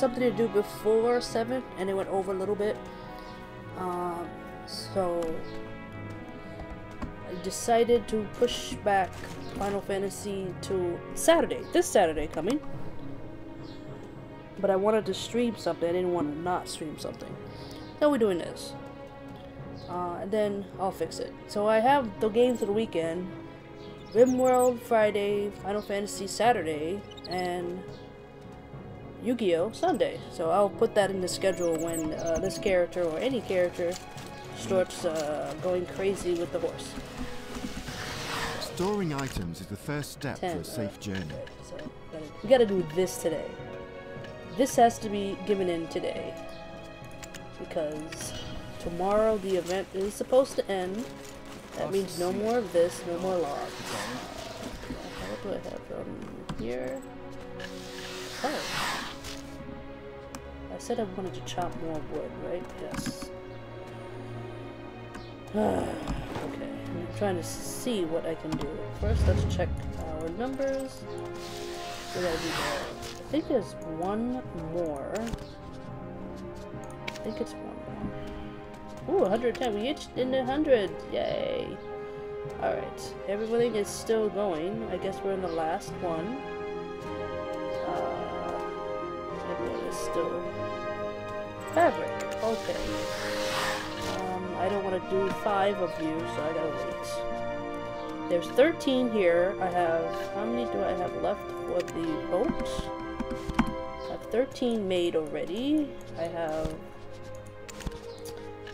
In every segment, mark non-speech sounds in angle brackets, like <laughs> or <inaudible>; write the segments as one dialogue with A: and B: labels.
A: something to do before 7 and it went over a little bit. Um, so I decided to push back Final Fantasy to Saturday, this Saturday coming. But I wanted to stream something, I didn't want to not stream something. So we're doing this. Uh, and then I'll fix it. So I have the games of the weekend. RimWorld Friday, Final Fantasy Saturday, and Yu-Gi-Oh! Sunday. So I'll put that in the schedule when uh, this character or any character starts uh, going crazy with the horse.
B: Storing items is the first step Ten, for a safe journey. Okay,
A: so gotta, we gotta do this today. This has to be given in today. Because tomorrow the event is supposed to end. That means no more of this, no more logs. Uh, what do I have from here? Oh. I said I wanted to chop more wood, right? Yes. <sighs> okay, I'm trying to see what I can do. First, let's check our numbers. Gotta do. I think there's one more. I think it's one more. Ooh, 110. We itched in the 100. Yay. Alright. Everything is still going. I guess we're in the last one. Uh, still fabric. Okay. Um, I don't want to do five of you, so I gotta wait. There's 13 here. I have, how many do I have left for the boat? I have 13 made already. I have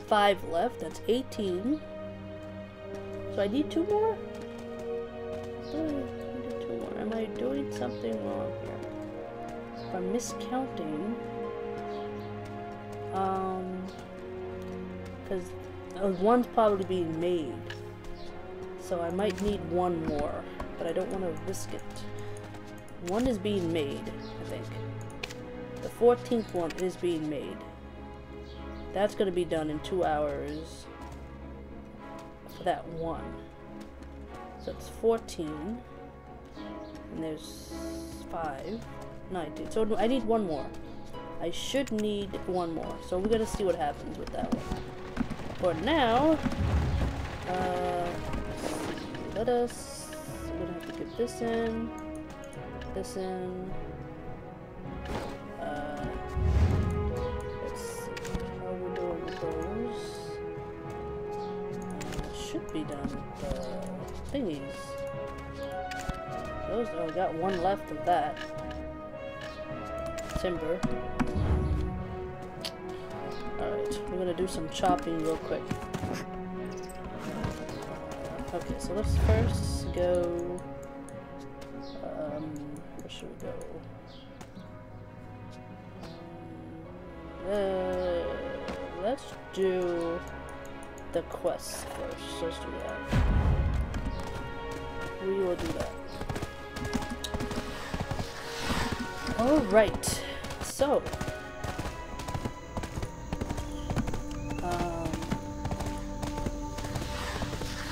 A: five left. That's 18. So I need two more? two more. Am I doing something wrong here? if I'm miscounting, um, because uh, one's probably being made, so I might need one more, but I don't want to risk it. One is being made, I think. The 14th one is being made. That's going to be done in two hours for that one. So it's 14. And there's 5. 90. So I need one more. I should need one more. So we're gonna see what happens with that one. For now, uh, let us. We're gonna have to get this in, this in. Uh, let's see how we're doing with those. Uh, should be done with the thingies. Those. Oh, I got one left of that timber. Alright, we're gonna do some chopping real quick. Okay, so let's first go... Um, where should we go? Uh, let's do the quest first. Let's do that. We will do that. Alright so. Um,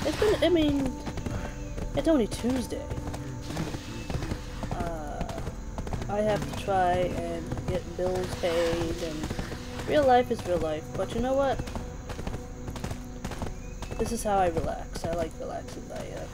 A: it's been, I mean, it's only Tuesday. Uh, I have to try and get bills paid, and real life is real life, but you know what? This is how I relax. I like relaxing. I, uh,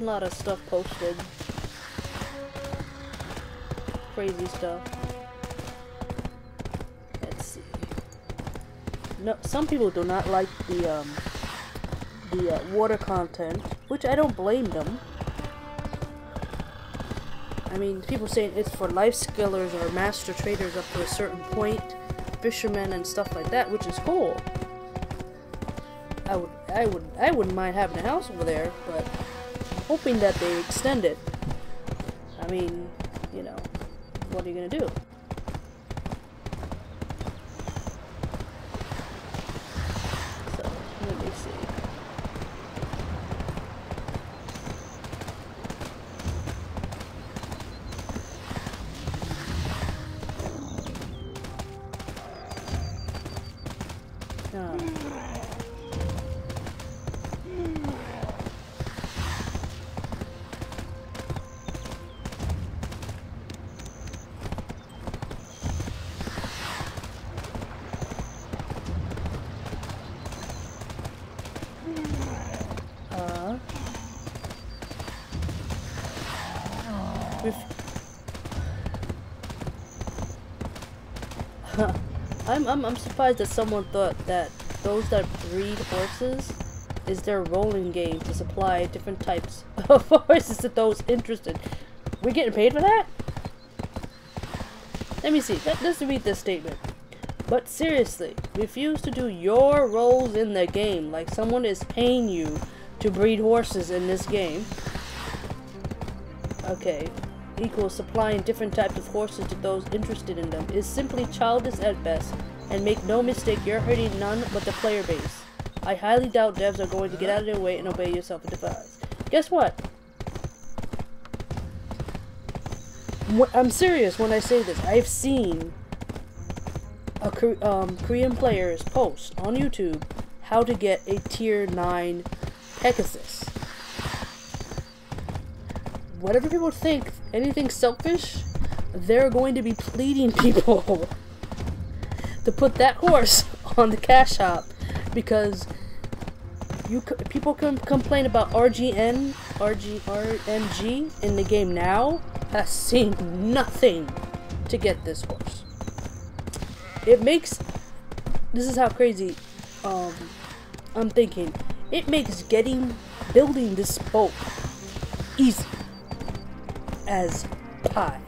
A: a lot of stuff posted. Crazy stuff. Let's see. No, some people do not like the um, the uh, water content, which I don't blame them. I mean, people saying it's for life skillers or master traders up to a certain point, fishermen and stuff like that, which is cool. I would, I would, I wouldn't mind having a house over there, but hoping that they extend it. I mean, you know, what are you gonna do? I'm, I'm surprised that someone thought that those that breed horses is their rolling game to supply different types <laughs> of horses to those interested. We're getting paid for that? Let me see. Let, let's read this statement. But seriously, refuse to do your roles in the game like someone is paying you to breed horses in this game. Okay. Equals supplying different types of horses to those interested in them is simply childish at best, and make no mistake, you're hurting none but the player base. I highly doubt devs are going to get out of their way and obey your self-advice. Guess what? I'm serious when I say this. I've seen a um, Korean players post on YouTube how to get a tier 9 Pegasus. Whatever people think, anything selfish, they're going to be <laughs> pleading people to put that horse <laughs> on the cash shop because you people can complain about RGN, RG, RNG in the game now has seen nothing to get this horse. It makes this is how crazy um I'm thinking. It makes getting building this boat easy as pie.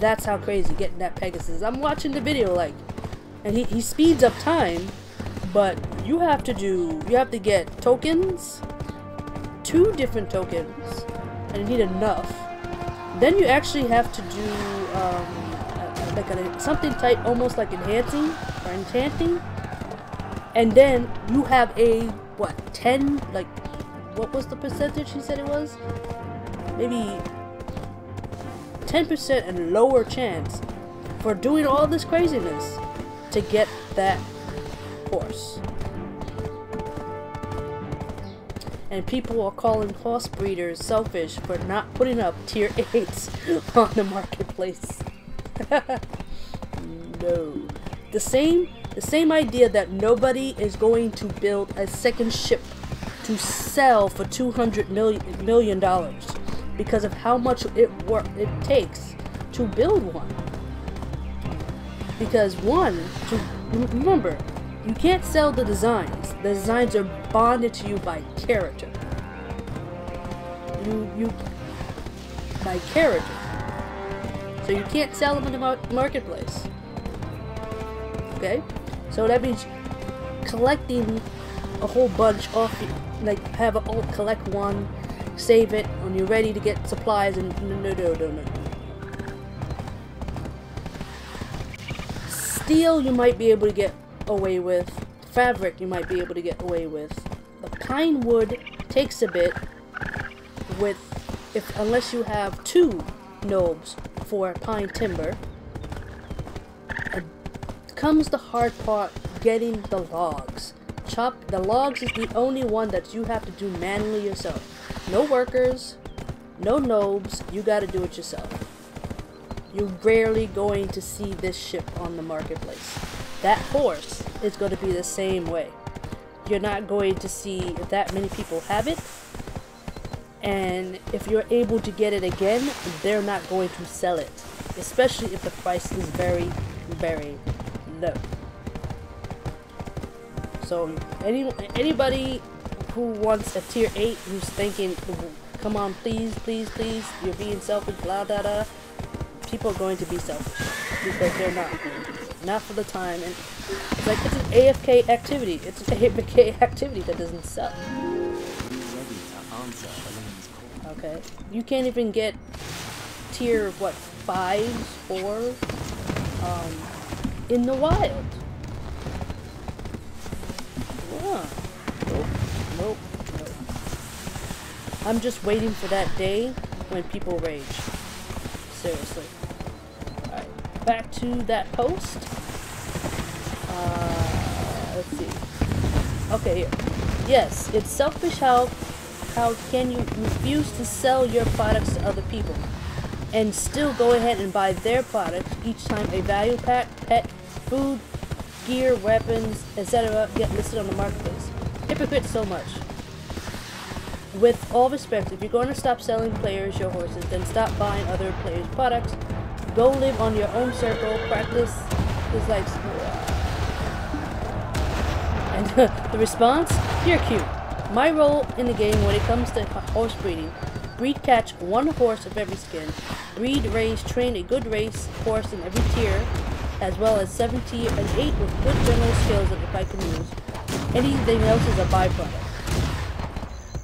A: That's how crazy getting that Pegasus. I'm watching the video like and he, he speeds up time, but you have to do you have to get tokens, two different tokens, and you need enough. Then you actually have to do um, like a, something type almost like enhancing or enchanting, and then you have a what ten like what was the percentage he said it was? Maybe ten percent and lower chance for doing all this craziness to get that horse. And people are calling horse breeders selfish for not putting up tier 8s <laughs> on the marketplace. <laughs> no. The same the same idea that nobody is going to build a second ship to sell for 200 million million dollars because of how much it work it takes to build one. Because one, to remember, you can't sell the designs. The designs are bonded to you by character. You you by character. So you can't sell them in the mar marketplace. Okay? So that means collecting a whole bunch off like have a all collect one, save it when you're ready to get supplies and no no no no no. Steel you might be able to get away with. Fabric you might be able to get away with. The pine wood takes a bit with if unless you have two nodes for pine timber. Comes the hard part getting the logs. Chop the logs is the only one that you have to do manually yourself. No workers, no nodes, you gotta do it yourself. You're rarely going to see this ship on the marketplace. That horse is going to be the same way. You're not going to see that many people have it. And if you're able to get it again, they're not going to sell it. Especially if the price is very, very low. So any anybody who wants a tier 8 who's thinking come on, please, please, please, you're being selfish, blah, blah, blah, people are going to be selfish because they're not. Not for the time. And it's like, it's an AFK activity. It's an AFK activity that doesn't sell. Okay. You can't even get tier, what, five, four, um, in the wild. Nope. Nope. Nope. I'm just waiting for that day when people rage. Seriously. Alright, back to that post. Uh, let's see. Okay, here. Yes, it's selfish how how can you refuse to sell your products to other people and still go ahead and buy their products each time a value pack, pet, food, gear, weapons, etc. get listed on the marketplace. Hypocrite so much. With all respect, if you're going to stop selling players your horses, then stop buying other players' products. Go live on your own circle, practice is like... And <laughs> the response? You're cute. My role in the game when it comes to horse breeding, breed catch one horse of every skin, breed, race, train a good race horse in every tier, as well as 7 tier and 8 with good general skills that if I can use. Anything else is a byproduct.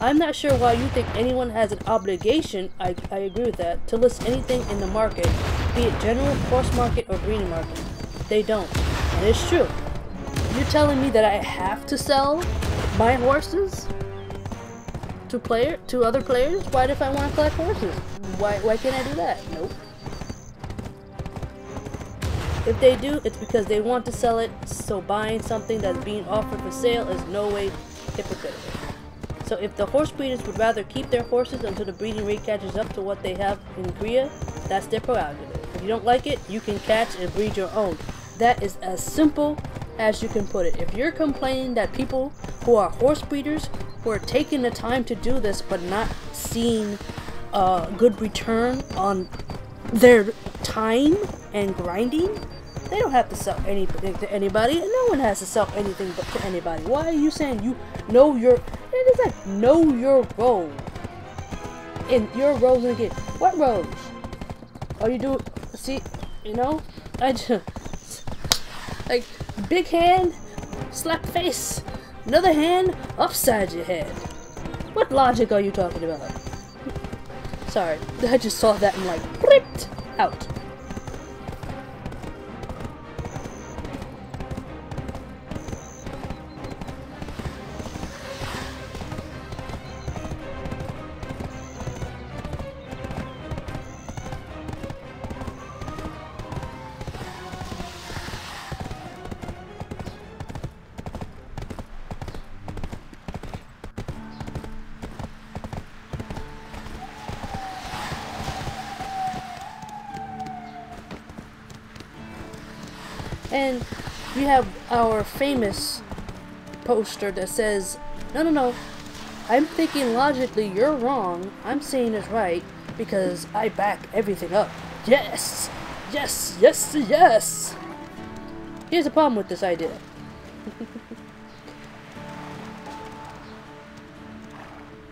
A: I'm not sure why you think anyone has an obligation, I, I agree with that, to list anything in the market, be it general, horse market, or breeding market. They don't. And it's true. You're telling me that I have to sell my horses to player to other players? Why if I want to collect horses? Why why can't I do that? Nope. If they do, it's because they want to sell it, so buying something that's being offered for sale is no way hypocritical. So if the horse breeders would rather keep their horses until the breeding rate catches up to what they have in Korea, that's their prerogative. If you don't like it, you can catch and breed your own. That is as simple as you can put it. If you're complaining that people who are horse breeders who are taking the time to do this but not seeing a good return on their time and grinding, they don't have to sell anything to anybody. No one has to sell anything but to anybody. Why are you saying you know your? It is like know your role. In your roles in the game. What roles? Are you do? See, you know, I just like big hand, slap face. Another hand upside your head. What logic are you talking about? Sorry, I just saw that and like, ripped out. And we have our famous poster that says, no, no, no, I'm thinking logically you're wrong. I'm saying it's right because I back everything up. Yes! Yes, yes, yes! Here's the problem with this idea. <laughs>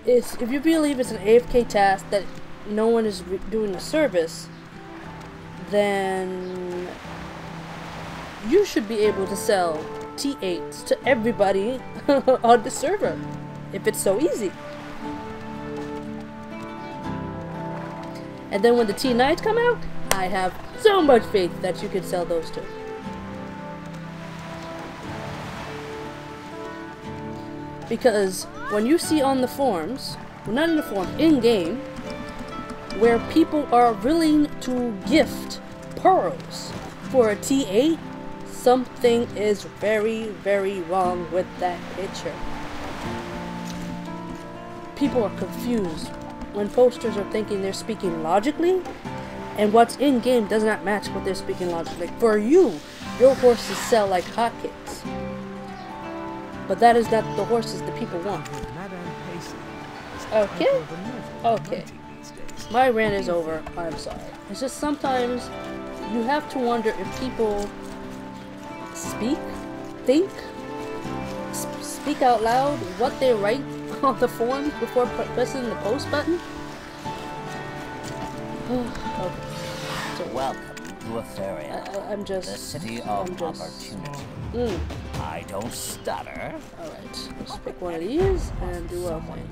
A: is if you believe it's an AFK task that no one is doing a service, then you should be able to sell T8s to everybody <laughs> on the server if it's so easy. And then when the T9s come out, I have so much faith that you can sell those too. Because when you see on the forums, well not in the forums, in-game, where people are willing to gift pearls for a T8, something is very, very wrong with that picture. People are confused when posters are thinking they're speaking logically, and what's in-game does not match what they're speaking logically. For you, your horses sell like hotcakes. But that is not the horses the people want. Okay? Okay. My rant is over. I'm sorry. It's just sometimes you have to wonder if people speak, think, speak out loud what they write <laughs> on the form before pressing the post button. <sighs> okay. So,
C: Welcome to Epheria,
A: I, I'm just.
C: the city
A: I'm
C: of
A: just.
C: opportunity.
A: Mm.
C: I don't stutter.
A: Alright, let's pick one of these and do our thing.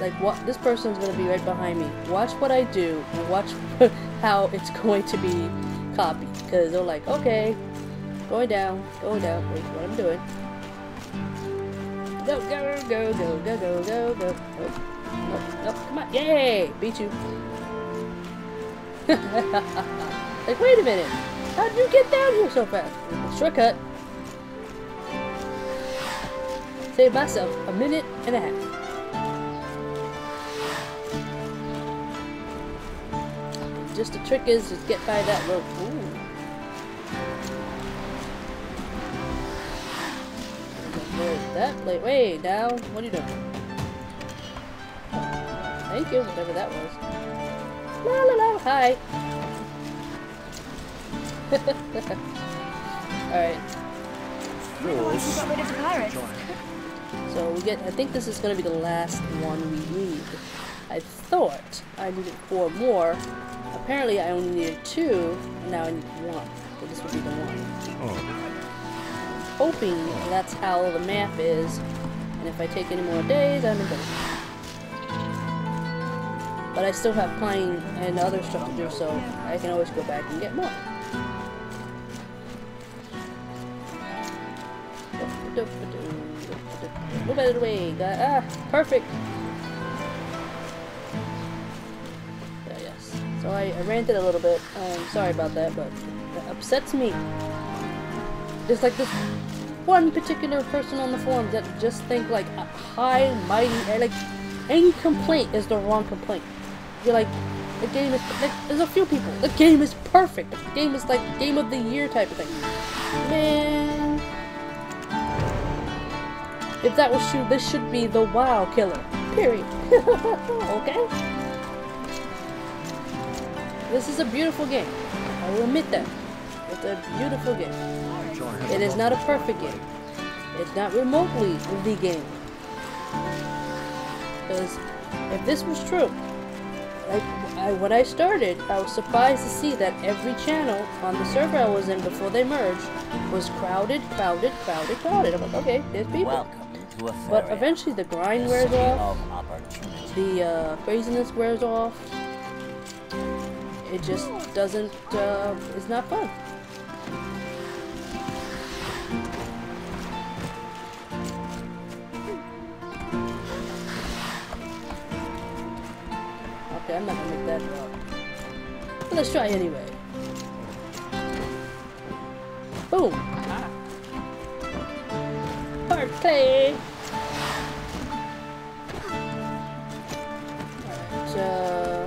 A: Like, what? This person's gonna be right behind me. Watch what I do and watch <laughs> how it's going to be copied. Because they're like, okay, going down, going down. Wait, what I'm doing. Go, go, go, go, go, go, go, go. Nope, come on. Yay! Beat you. <laughs> like, wait a minute. How did you get down here so fast? Shortcut. Saved myself a minute and a half. Just the trick is just get by that rope. Ooh. That wait, wait, down. What are you doing? Thank you, whatever that was. La la la, hi. <laughs> Alright,
D: Realize got rid of pirates.
A: so we get, I think this is going to be the last one we need. I thought I needed four more. Apparently I only needed two, and now I need one. So this would be the one. Hoping that's how the map is, and if I take any more days, I'm in trouble. But I still have playing and other stuff to do, so I can always go back and get more. Move out of the way. Ah, perfect. So I, I ranted a little bit. Um, sorry about that, but that upsets me. There's like this one particular person on the forum that just think like a high, mighty, and like any complaint is the wrong complaint. You're like, the game is like, there's a few people. The game is perfect. The game is like game of the year type of thing. Man, if that was true, this should be the WoW killer. Period. <laughs> okay. This is a beautiful game. I will admit that. It's a beautiful game. It is not a perfect game. It's not remotely the game. Because if this was true, like I, when I started, I was surprised to see that every channel on the server I was in before they merged was crowded, crowded, crowded, crowded. I'm like, okay, there's people.
C: Welcome
A: But eventually the grind
C: the
A: wears off,
C: of
A: the uh, craziness wears off. It just doesn't, uh, it's not fun. Okay, I'm not gonna make that up. But let's try anyway. Boom! Hard play! Alright, uh...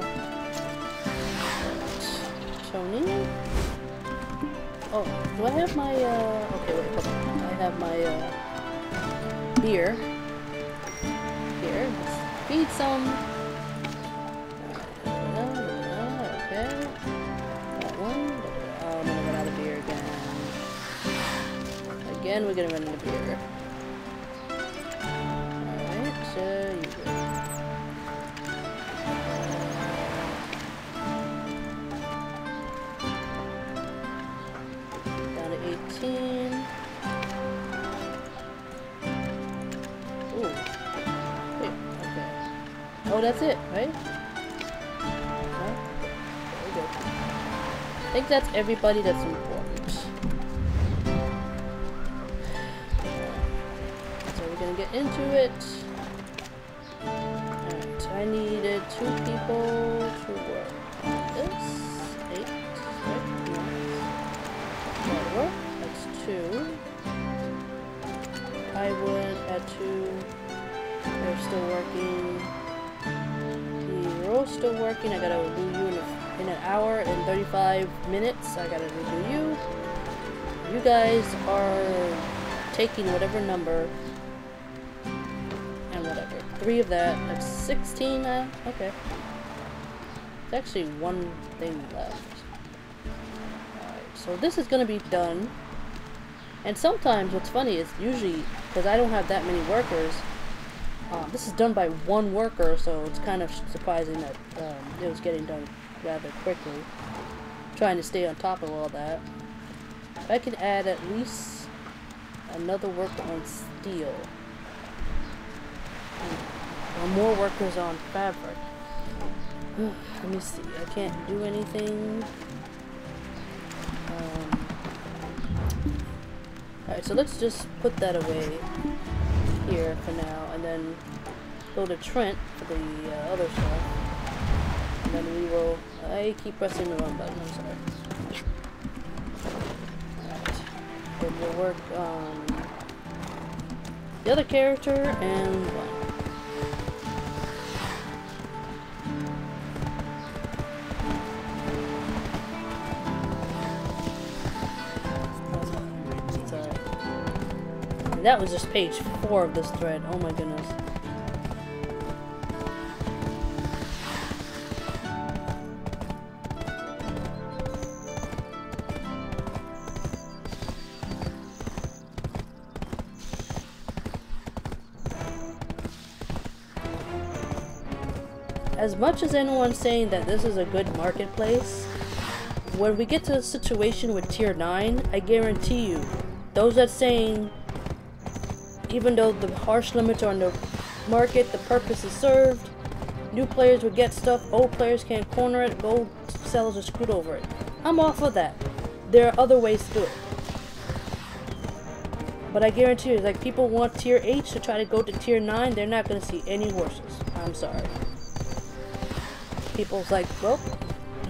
A: Oh, do I have my, uh... Okay, wait, hold on. I have my, uh... Beer. Here, let's feed some. Again. Again, we're gonna run of beer. Alright, uh, you go. Down to 18. Ooh. Wait, okay. Oh, that's it, right? I think that's everybody that's important. So we're gonna get into it. Alright, I needed two people to work on this. 2, I would at 2, they're still working, Hero's still working, I gotta do you in, a, in an hour and 35 minutes, I gotta do you. You guys are taking whatever number, and whatever, 3 of that, that's 16 uh, okay. There's actually one thing left. So this is gonna be done. And sometimes what's funny is usually, because I don't have that many workers, Um, this is done by one worker, so it's kind of surprising that um, it was getting done rather quickly. Trying to stay on top of all that. If I could add at least another worker on steel. Or more workers on fabric. <sighs> Let me see. I can't do anything. Um, Alright, so let's just put that away here for now, and then go to Trent for the uh, other stuff. And then we will... I keep pressing the wrong button, I'm sorry. Alright. Then we'll work on the other character and one. That was just page four of this thread. Oh my goodness. As much as anyone's saying that this is a good marketplace, when we get to a situation with tier 9, I guarantee you, those that saying even though the harsh limits are on the market, the purpose is served, new players will get stuff, old players can't corner it, gold sellers are screwed over it. I'm off of that. There are other ways to do it. But I guarantee you, like people want tier 8 to try to go to tier 9, they're not going to see any horses. I'm sorry. People's like, well,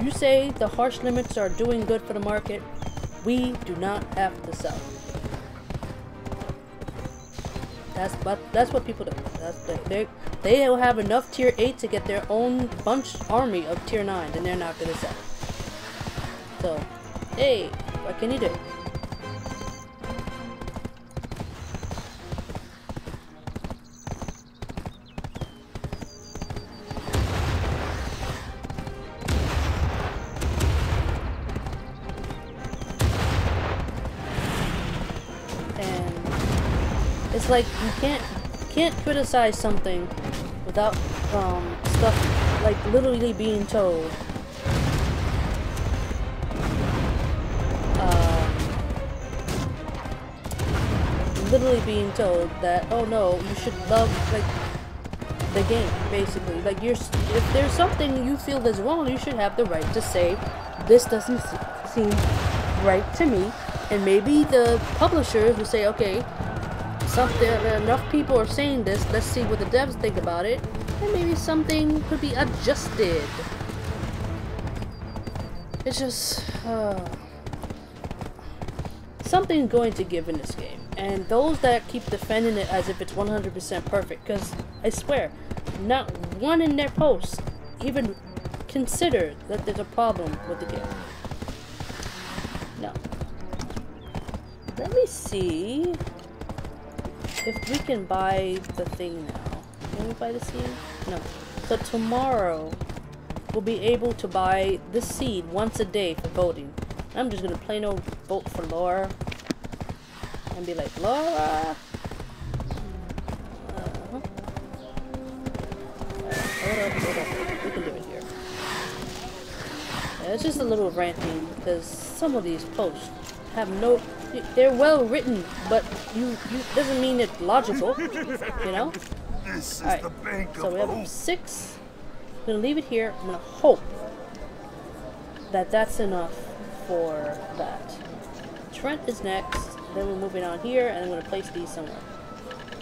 A: you say the harsh limits are doing good for the market. We do not have to sell. That's but that's what people do. That's they they will have enough tier eight to get their own bunch army of tier nine, and they're not gonna sell. So, hey, what can you do? It's like you can't can't criticize something without um, stuff like literally being told. Um, literally being told that oh no, you should love like the game basically. Like you're if there's something you feel is wrong, you should have the right to say this doesn't seem right to me. And maybe the publishers will say, okay, something enough people are saying this. Let's see what the devs think about it. And maybe something could be adjusted. It's just uh, something's going to give in this game. And those that keep defending it as if it's 100% perfect because i swear not one in their posts even considered that there's a problem with the game. No let me see if we can buy the thing now. Can we buy the seed? No. So tomorrow, we'll be able to buy this seed once a day for voting. I'm just gonna plain old vote for Laura. And be like, Laura! Uh-huh. Hold up, hold up. We can do it here. Yeah, it's just a little ranting because some of these posts have no they're well written, but you, you doesn't mean it's logical, you know?
B: This the bank
A: so we have
B: hope.
A: six. I'm gonna leave it here. I'm gonna hope that that's enough for that. Trent is next. Then we're moving on here, and I'm gonna place these somewhere.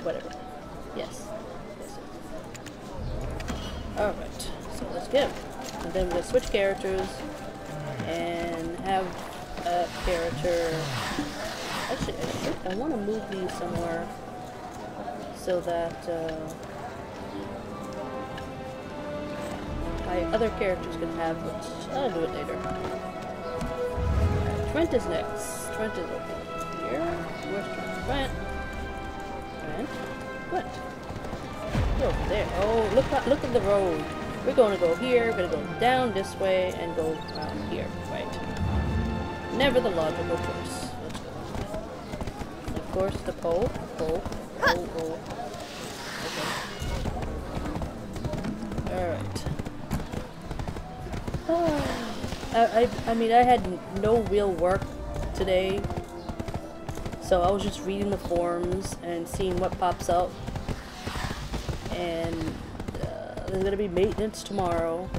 A: Whatever. Yes. yes. All right. So let's go. And then we'll switch characters and have a character. Actually, I should. I want to move these somewhere so that uh, my other characters can have. Which I'll do it later. Trent is next. Trent is over here. Where's Trent? Trent. Trent. Trent. Go over there. Oh, look! Look at the road. We're going to go here. We're going to go down this way and go around here. Right. Never the logical choice. Of course, the pole. Pole. Pole. Pole. Okay. Alright. <sighs> I, I, I mean, I had no real work today. So I was just reading the forums and seeing what pops up. And uh, there's gonna be maintenance tomorrow.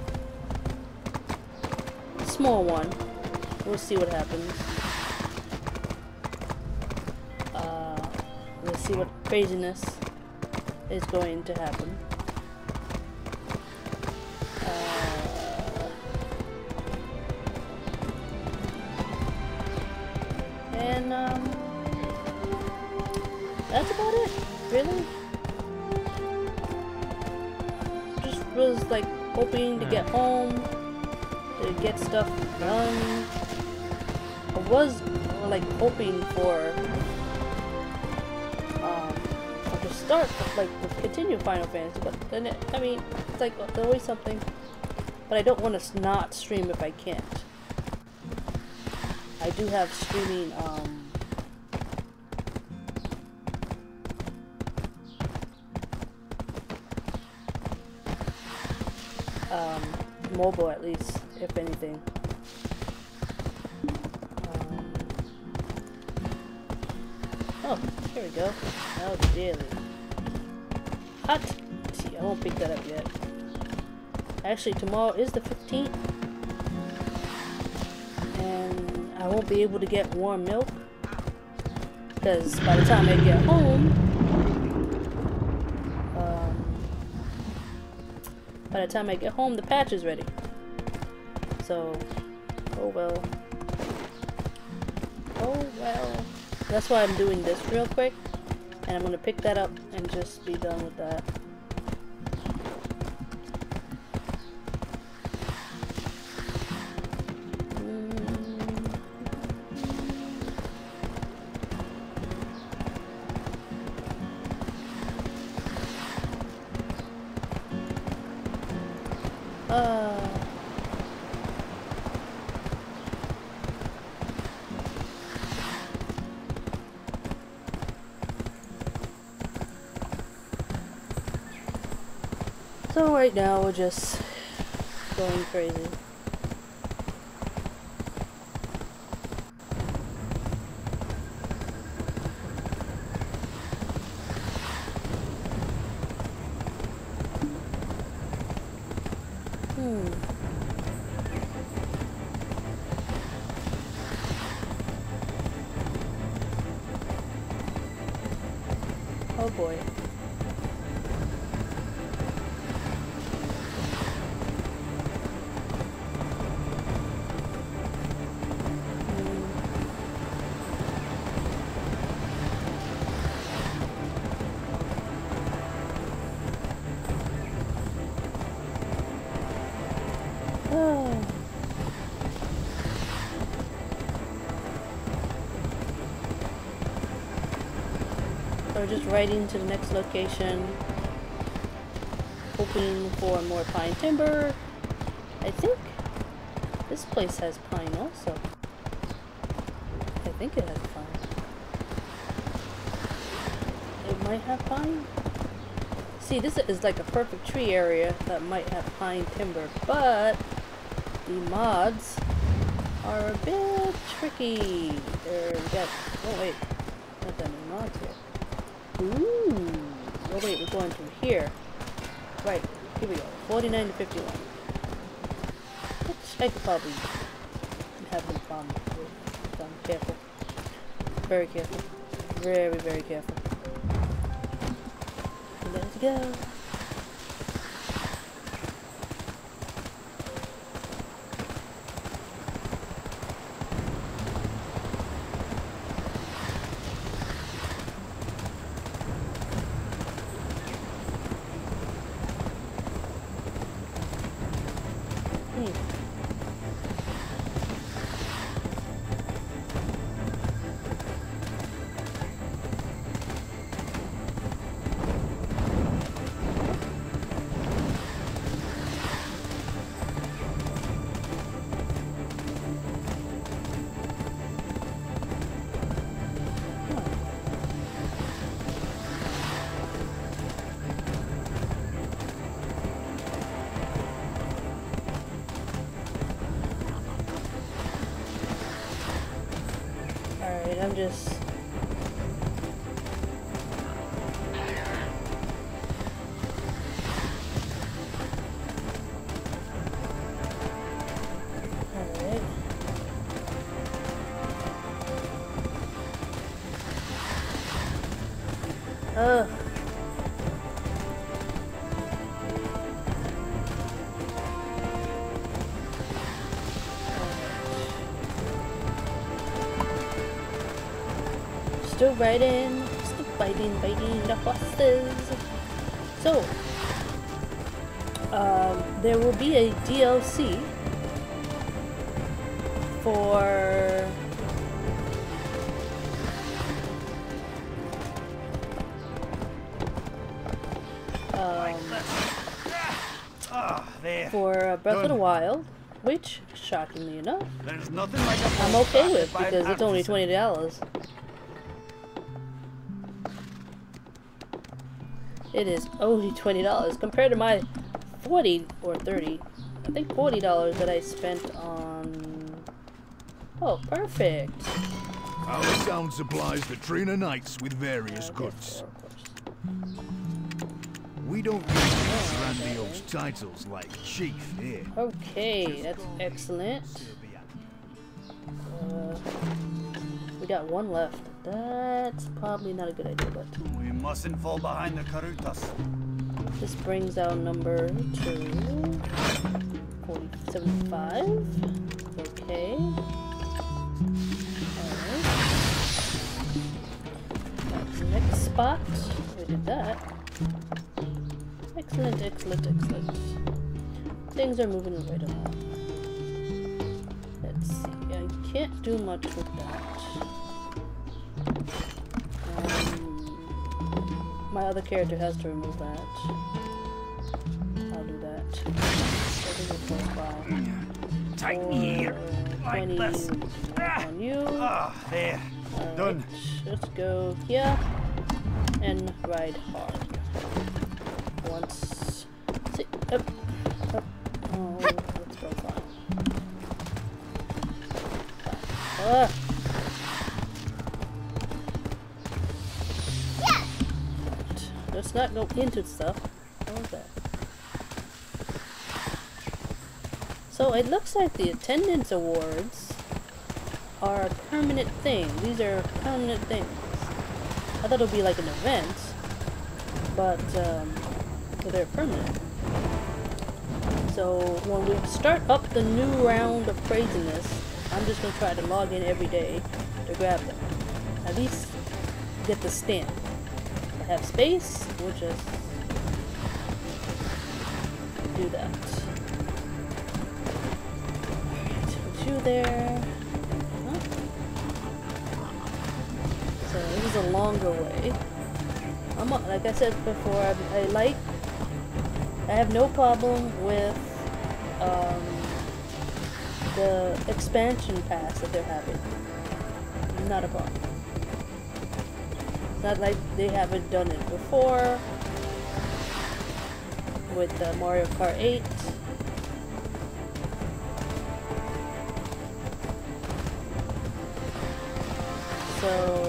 A: Small one. We'll see what happens. Uh, let's see what craziness is going to happen. Uh, and um, that's about it. Really, just was like hoping to get home to get stuff done. I was like hoping for um to start like to continue Final Fantasy, but then it, I mean it's like there's always something. But I don't want to not stream if I can't. I do have streaming um um, mobile at least, if anything. Here we go. Oh, daily. Hot tea. I won't pick that up yet. Actually, tomorrow is the 15th. And I won't be able to get warm milk. Because by the time I get home, um, by the time I get home, the patch is ready. So, oh well. Oh well. That's why I'm doing this real quick. And I'm going to pick that up and just be done with that. So right now we're just going crazy. We're just riding to the next location, hoping for more pine timber. I think this place has pine also. I think it has pine. It might have pine. See, this is like a perfect tree area that might have pine timber, but the mods are a bit tricky. There, we. Oh wait, not that many mods here. Ooh. Oh wait, we're going through here. Right. Here we go. 49 to 51. Which I could probably have them fun with. Um, careful. Very careful. Very, very careful. Let's go. Riding, still biting, biting the horses. So, um, there will be a DLC for um,
E: Ah,
A: for uh, Breath of the Wild, which, shockingly enough,
E: There's nothing like a
A: I'm okay with because it's only twenty dollars. It is only twenty dollars compared to my forty or thirty. I think forty dollars that I spent on. Oh, perfect.
F: Our town supplies the Trina Knights with various goods.
A: therefore, of course.
F: We don't use grandiose titles like chief here.
A: Okay, that's excellent. Uh, we got one left. That's probably not a good idea, but
E: We mustn't fall behind the Karutas.
A: this brings our number to 40, 75. Okay. Alright. That's the next spot. We did that. Excellent, excellent, excellent. Things are moving right along. Let's see. I can't do much with other character has to remove that. I'll do that. I think it's worthwhile.
E: Tighten here.
A: Or
E: Like this. Ah.
A: on you.
E: Ah, there.
A: Alright,
E: Done.
A: Let's go here and ride hard. Once. Into stuff. What was that? So it looks like the attendance awards are a permanent thing. These are permanent things. I thought it would be like an event, but um, they're permanent. So when we start up the new round of craziness, I'm just gonna try to log in every day to grab them. At least get the stamp. Have space, we'll just do that. Alright, you there. So this is a longer way. I'm like I said before, I, I like. I have no problem with um, the expansion pass that they're having. Not a problem. Not like they haven't done it before with uh, Mario Kart 8. So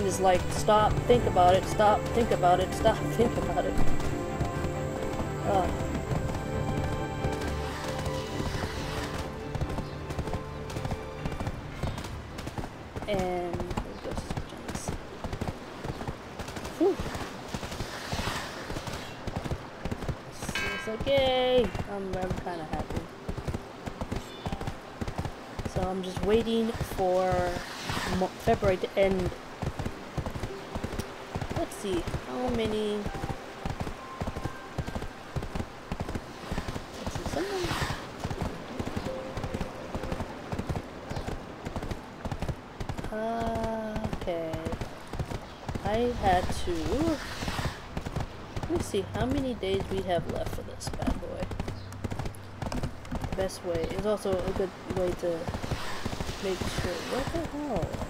A: is like, stop, think about it, stop, think about it, stop, <laughs> think about it. Ugh. And. It's okay. I'm, I'm kind of happy. So I'm just waiting for February to end. Let's see how many. Let's see, someone. Uh, okay. I had to. Let me see how many days we have left for this bad boy. Best way is also a good way to make sure. What the hell?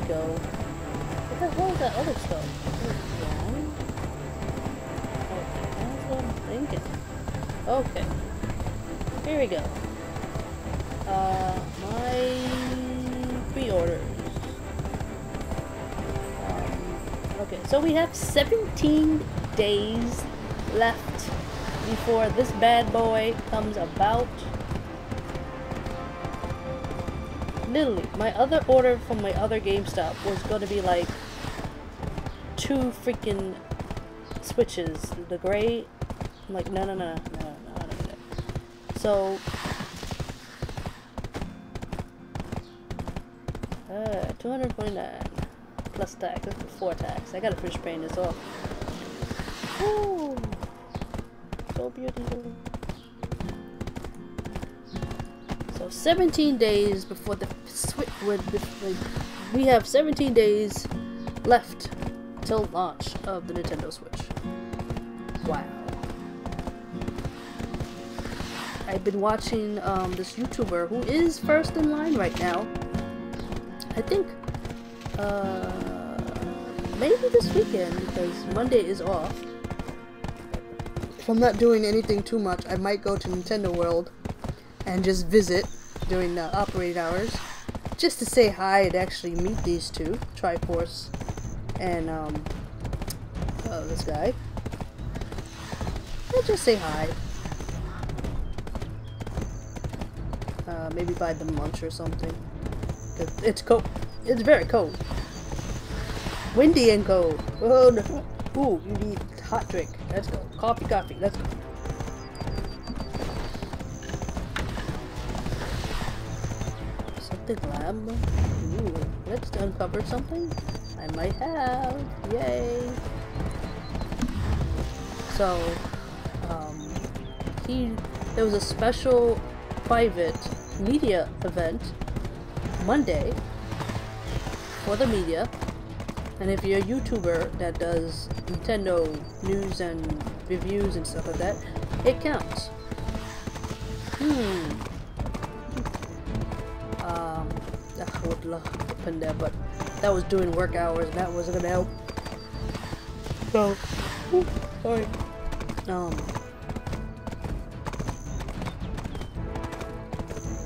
A: We go. What the hell is that other stuff? Is it wrong? That's what I'm thinking. Okay. Here we go. Uh, my pre-orders. Um, okay, so we have 17 days left before this bad boy comes about. admittedly, my other order from my other GameStop was going to be like two freaking switches, the gray. I'm like, no, no, no, no, no, no, I don't. So, uh, 229 plus tax. That's before tax. I gotta finish paying this off. Woo! so beautiful. So 17 days before the with the, the, we have 17 days left till launch of the Nintendo Switch. Wow. I've been watching um, this YouTuber who is first in line right now. I think uh, maybe this weekend because Monday is off. If I'm not doing anything too much, I might go to Nintendo World and just visit during the operating hours just to say hi and actually meet these two, Triforce and um, uh, this guy. And just say hi. Uh, maybe buy them lunch or something. It's cold. It's very cold. Windy and cold. Oh no. Ooh, you need hot drink. Let's go. Coffee, coffee. Let's go. Something lab. Ooh, let's uncover something. I might have. Yay. So, um, he there was a special private media event Monday for the media. And if you're a YouTuber that does Nintendo news and reviews and stuff like that, it counts. Hmm. Love to that, but that was doing work hours, and that wasn't gonna help. So, whew, sorry. Um,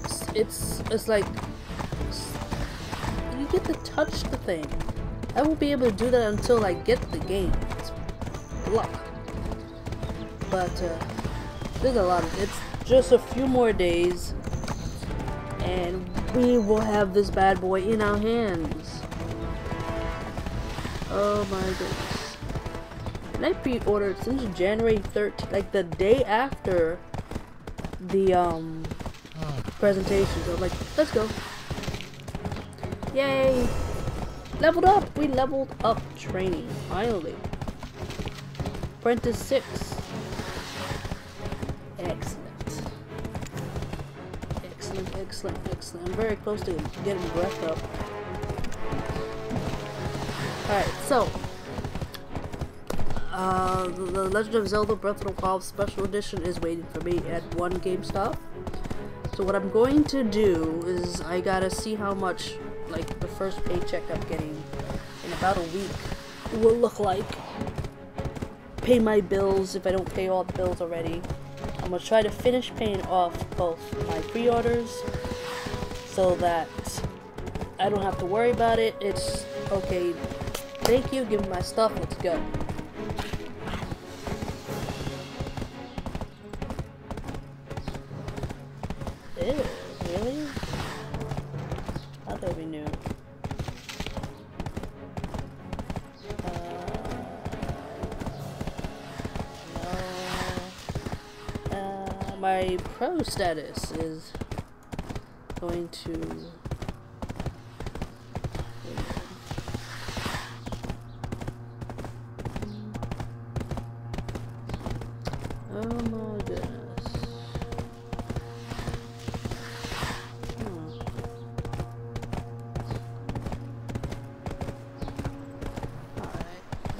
A: it's- it's it's like you get to touch the thing. I won't be able to do that until I get the game. It's luck. But uh, there's a lot of it's just a few more days and we will have this bad boy in our hands. Oh my goodness. And I pre-ordered since January 13th, like the day after the um presentation. So I'm like, let's go. Yay! Leveled up! We leveled up training, finally. Apprentice 6. Excellent, excellent. I'm very close to getting breath up. Alright, so. Uh, the Legend of Zelda Breath of the Wild Special Edition is waiting for me at one GameStop. So what I'm going to do is I gotta see how much, like, the first paycheck I'm getting in about a week will look like. Pay my bills if I don't pay all the bills already. I'm gonna try to finish paying off both my pre-orders so that I don't have to worry about it. It's okay. Thank you. Give me my stuff. Let's go. Ew, really? I thought we knew. Uh, no. uh, my pro status is Alright.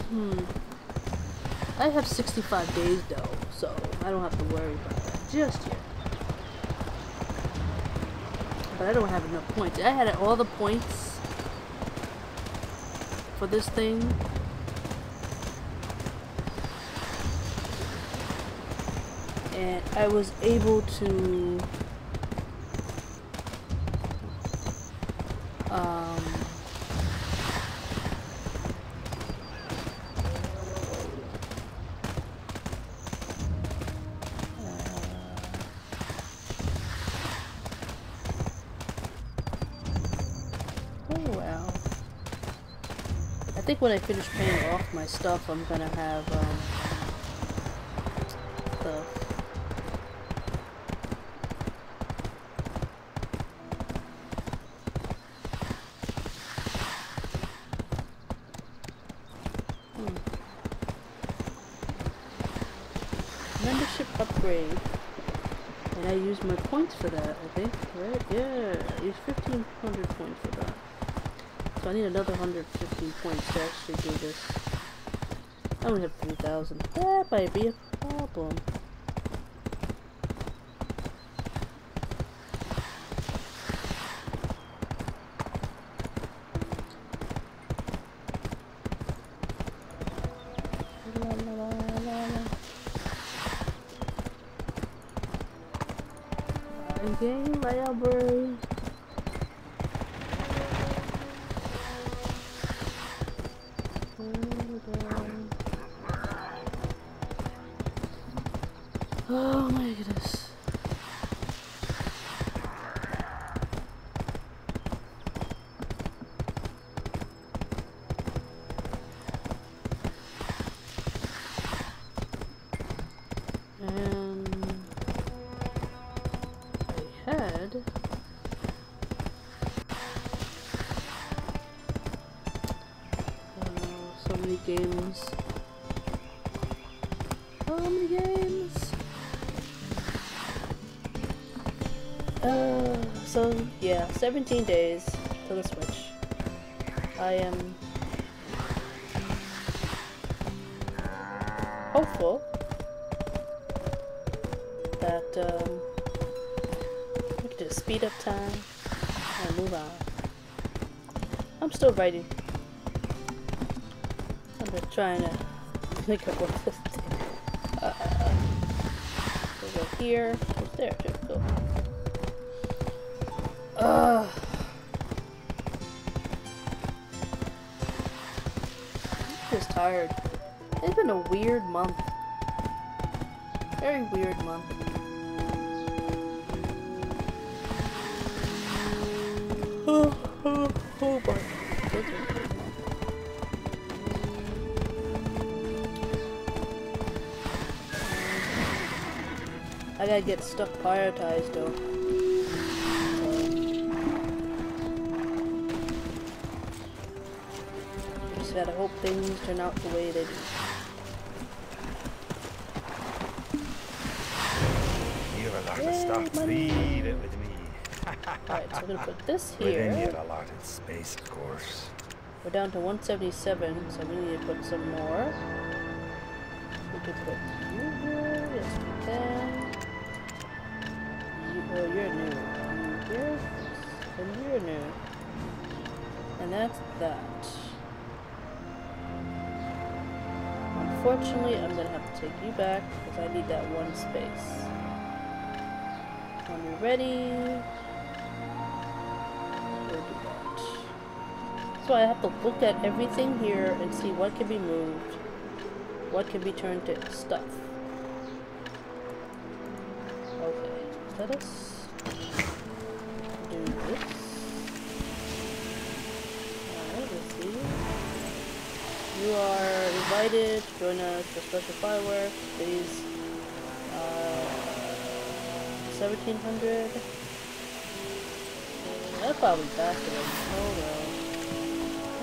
A: Hmm. I have 65 days though, so I don't have to worry about that just yet. But I don't have enough points. I had all the points for this thing. And I was able to when I finish paying off my stuff, I'm gonna have um. Hmm. Membership upgrade. And I use my points for that, I think, right? Yeah, I use 1500 points for that. So I need another 115 points to actually do this. I only 3,000. That eh, might be a so yeah, 17 days to the Switch. I am hopeful that um, we can just speed up time and move on. I'm still writing. I'm just trying to <laughs> think of what this thing. Uh, we'll go here. There. Tired. It's been a weird month. Very weird month. <sighs> Oh, oh, oh boy. I gotta get stuff prioritized though. Just gotta hope things turn out the way they do.
G: You're allowed to
A: Yay,
G: start
A: money.
G: feeding with me. <laughs>
A: Alright, so I'm gonna put this <laughs> here.
G: Within your allotted space, of course.
A: We're down to 177, so we need to put some more. We could put you here. Yes, we can. You, oh, you're new. You here. And you're new. And that's that. Unfortunately, I'm gonna have to take you back because I need that one space. When you're ready, that. So I have to look at everything here and see what can be moved, what can be turned to stuff. Okay, let us invited to join us for special fireworks. Please uh, 1700. That's probably faster than oh well.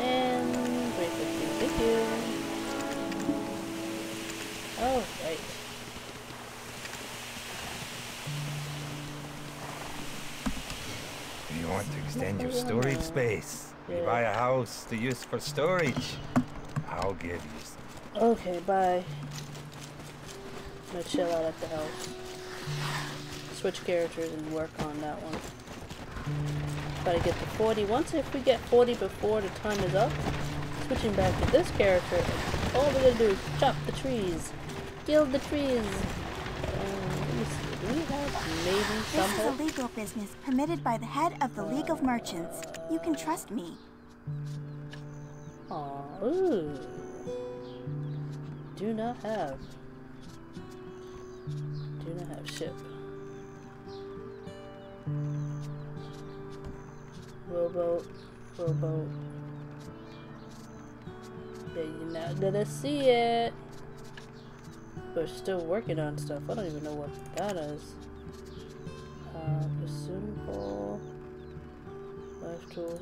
A: And 350. Thank you. Oh, right.
G: You want to extend your storage space? You buy a house to use for storage? I'll give you some.
A: Okay, bye. I'm gonna chill out at the house. Switch characters and work on that one. Gotta get to 40. Once if we get 40 before the time is up, switching back to this character, all we're gonna do is chop the trees. Kill the trees. Uh, let me see. Do we have maybe
H: This is a legal business permitted by the head of the League of Merchants. You can trust me.
A: Aw, ooh. Do not have. Do not have ship. Rowboat, rowboat. Yeah, you're not gonna see it. We're still working on stuff. I don't even know what that is. Uh, consumable. Life tool.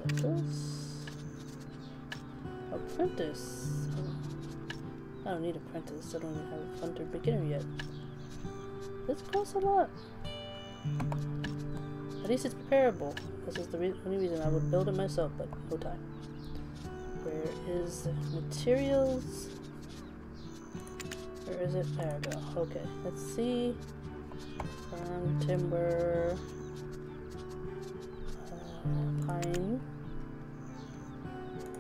A: Apprentice. I don't need apprentice. I don't even have a hunter beginner yet. This costs a lot. At least it's preparable. This is the re only reason I would build it myself, but no time. Where is materials? Where is it? There we go. Okay, let's see. Um, timber. Uh, pine.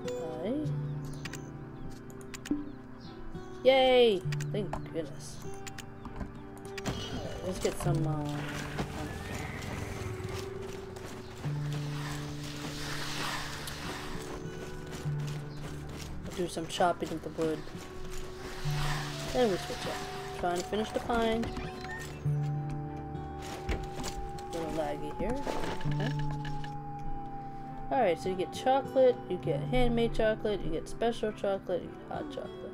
A: Pine. Yay! Thank goodness. Alright, let's get some, uh, do some chopping of the wood. Then we switch up. Trying to finish the pine. A little laggy here. Okay. Alright, so you get chocolate, you get handmade chocolate, you get special chocolate, you get hot chocolate.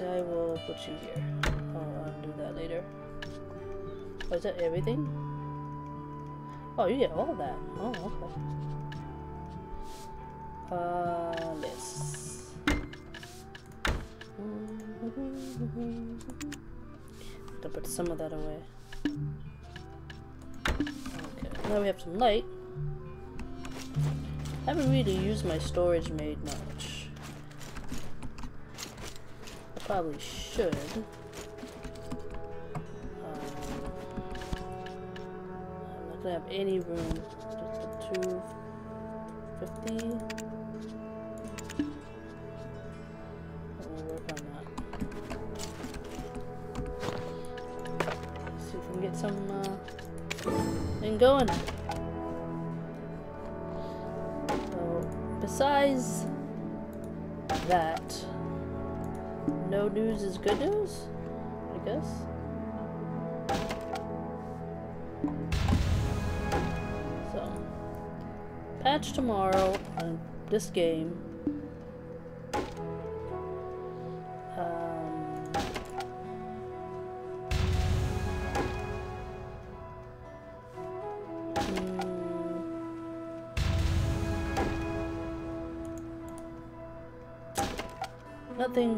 A: Alright, I will put you here. I'll undo that later. Oh, is that everything? Oh, you get all that. Oh, okay. Uh, let's. To put some of that away. Okay, now we have some light. I haven't really used my storage made much. Probably should. Um, I'm not gonna have any room. Just the two fifty. We'll work on that. See if we can get some uh, thing going. So, besides that, no news is good news, I guess. So, patch tomorrow on this game.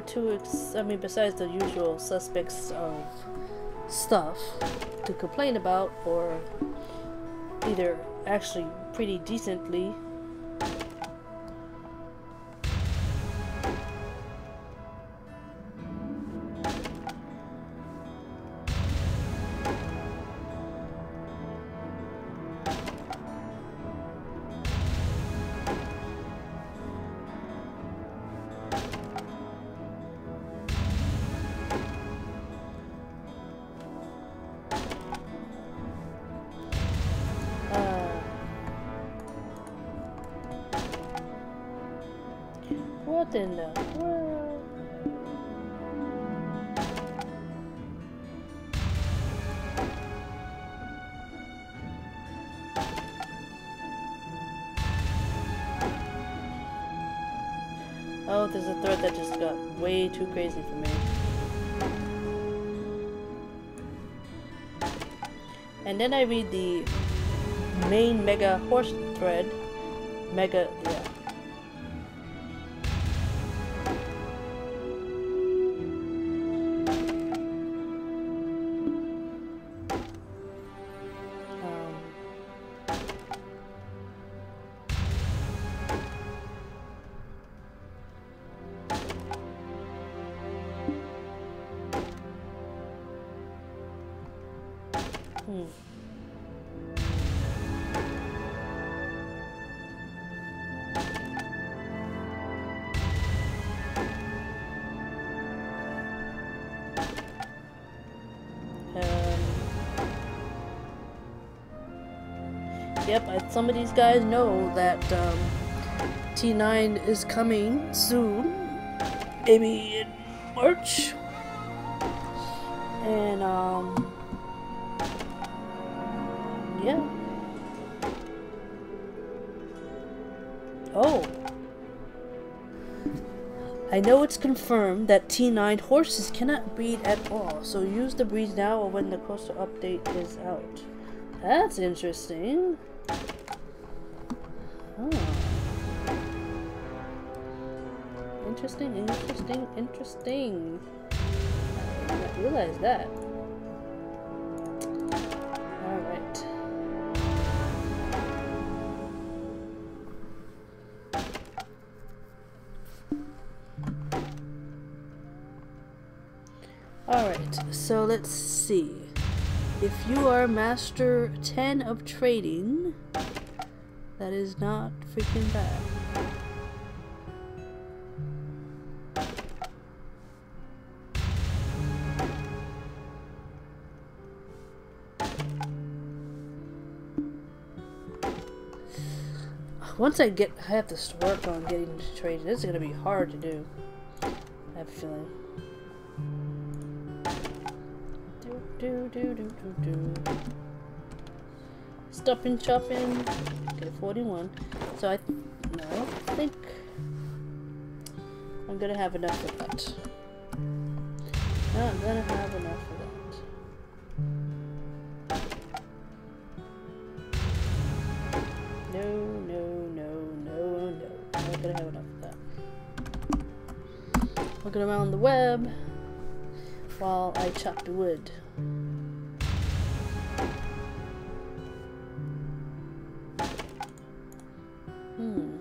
A: Too ex- I mean besides the usual suspects of stuff to complain about or either actually pretty decently too crazy for me. And then I read the main mega horse thread, mega, yeah, yep, I, some of these guys know that um, T9 is coming soon, maybe in March, and um, yeah. Oh. I know it's confirmed that T9 horses cannot breed at all, so use the breed now or when the coastal update is out. That's interesting. Interesting. I realize that. Alright. Alright, so let's see. If you are master 10 of trading, that is not freaking bad. Once I get, I have to work on getting trading. This is gonna be hard to do. I have a feeling. Do do do do do do. Stopping chopping. Okay, 41. So I, no, I think I'm gonna have enough of that. Not gonna have enough of Looking around the web while I chop the wood. Hmm.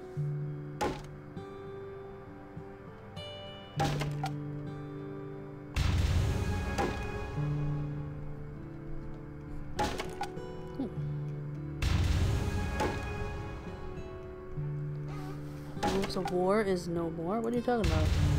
A: Wolves of War is no more? What are you talking about?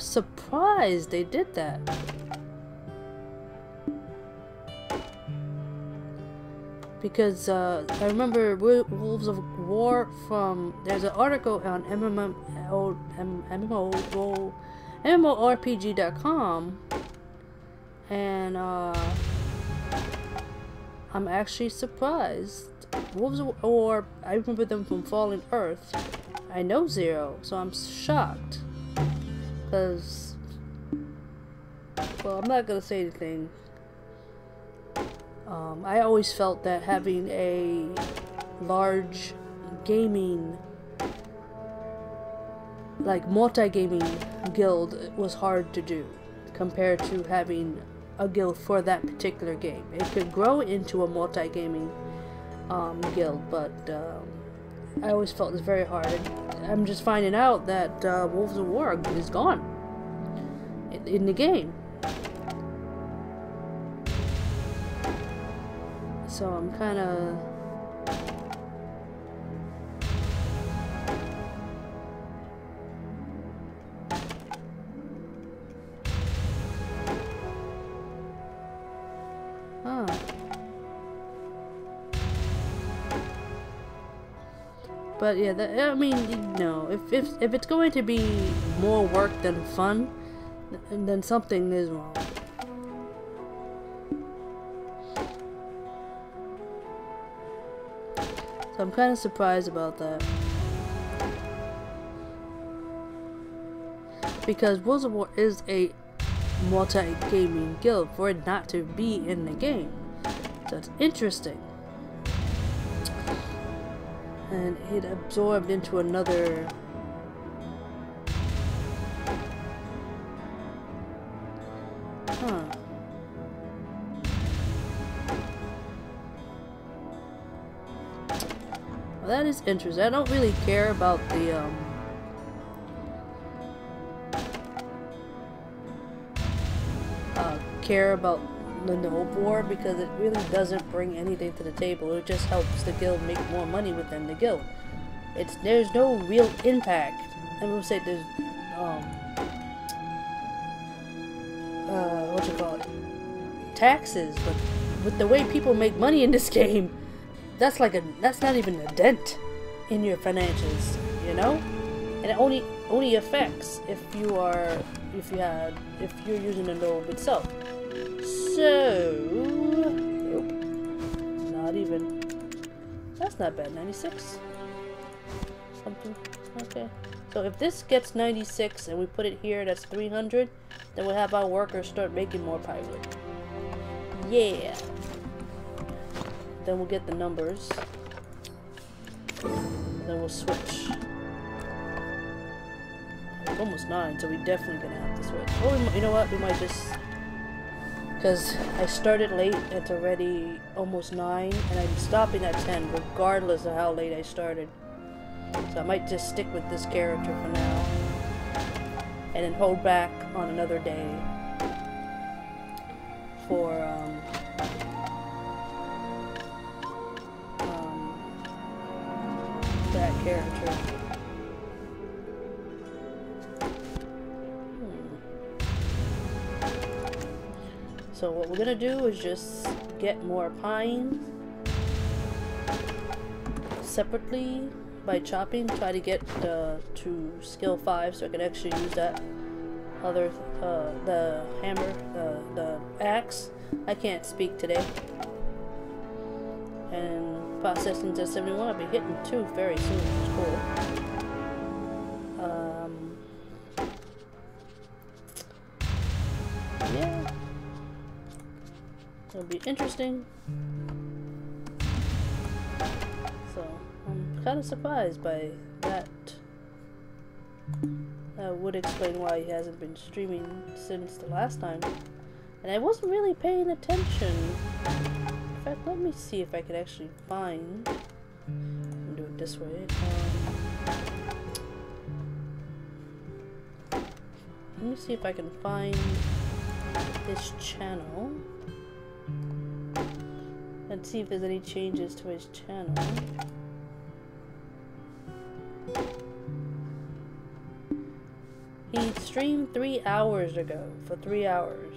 A: Surprised they did that. Because uh, I remember Wolves of War from there's an article on MMO MMO MMORPG.com and uh, I'm actually surprised. Wolves of War I remember them from Fallen Earth. I know Zero, so I'm shocked. Because well, I'm not gonna say anything. Um, I always felt that having a large gaming, like multi-gaming guild was hard to do compared to having a guild for that particular game. It could grow into a multi-gaming um, guild, but um, I always felt was very hard. I'm just finding out that uh, Wolves of War is gone in, in the game. So I'm kind of But yeah, that, I mean, know, if, if, if it's going to be more work than fun, then something is wrong. So I'm kind of surprised about that. Because Wolves of War is a multi-gaming guild for it not to be in the game. It's interesting. And it absorbed into another that is interesting. I don't really care about the um uh, care about the Node War because it really doesn't bring anything to the table. It just helps the guild make more money within the guild. It's there's no real impact. I will say there's um uh what you call it taxes, but with the way people make money in this <laughs> game, that's like a that's not even a dent in your financials, you know? And it only only affects if you are if you had if you're using the Node itself. So nope. Not even that's not bad, 96. Something okay. So if this gets 96 and we put it here, that's 300, then we'll have our workers start making more plywood. Yeah. Then we'll get the numbers. And then we'll switch. It's almost 9, so we definitely gonna have to switch. We, you know what, we might just... Because I started late, it's already almost 9, and I'm stopping at 10, regardless of how late I started. So I might just stick with this character for now. And then hold back on another day for um, um, that character. So what we're gonna do is just get more pines separately by chopping. Try to get uh, to skill five so I can actually use that other uh, the hammer, the the axe. I can't speak today. And processing to 71. I'll be hitting two very soon, cool. It'll be interesting. So I'm kind of surprised by that. That would explain why he hasn't been streaming since the last time. And I wasn't really paying attention. In fact, let me see if I can actually find. Do it this way. Um, let me see if I can find this channel. And see if there's any changes to his channel. He streamed three hours ago for three hours.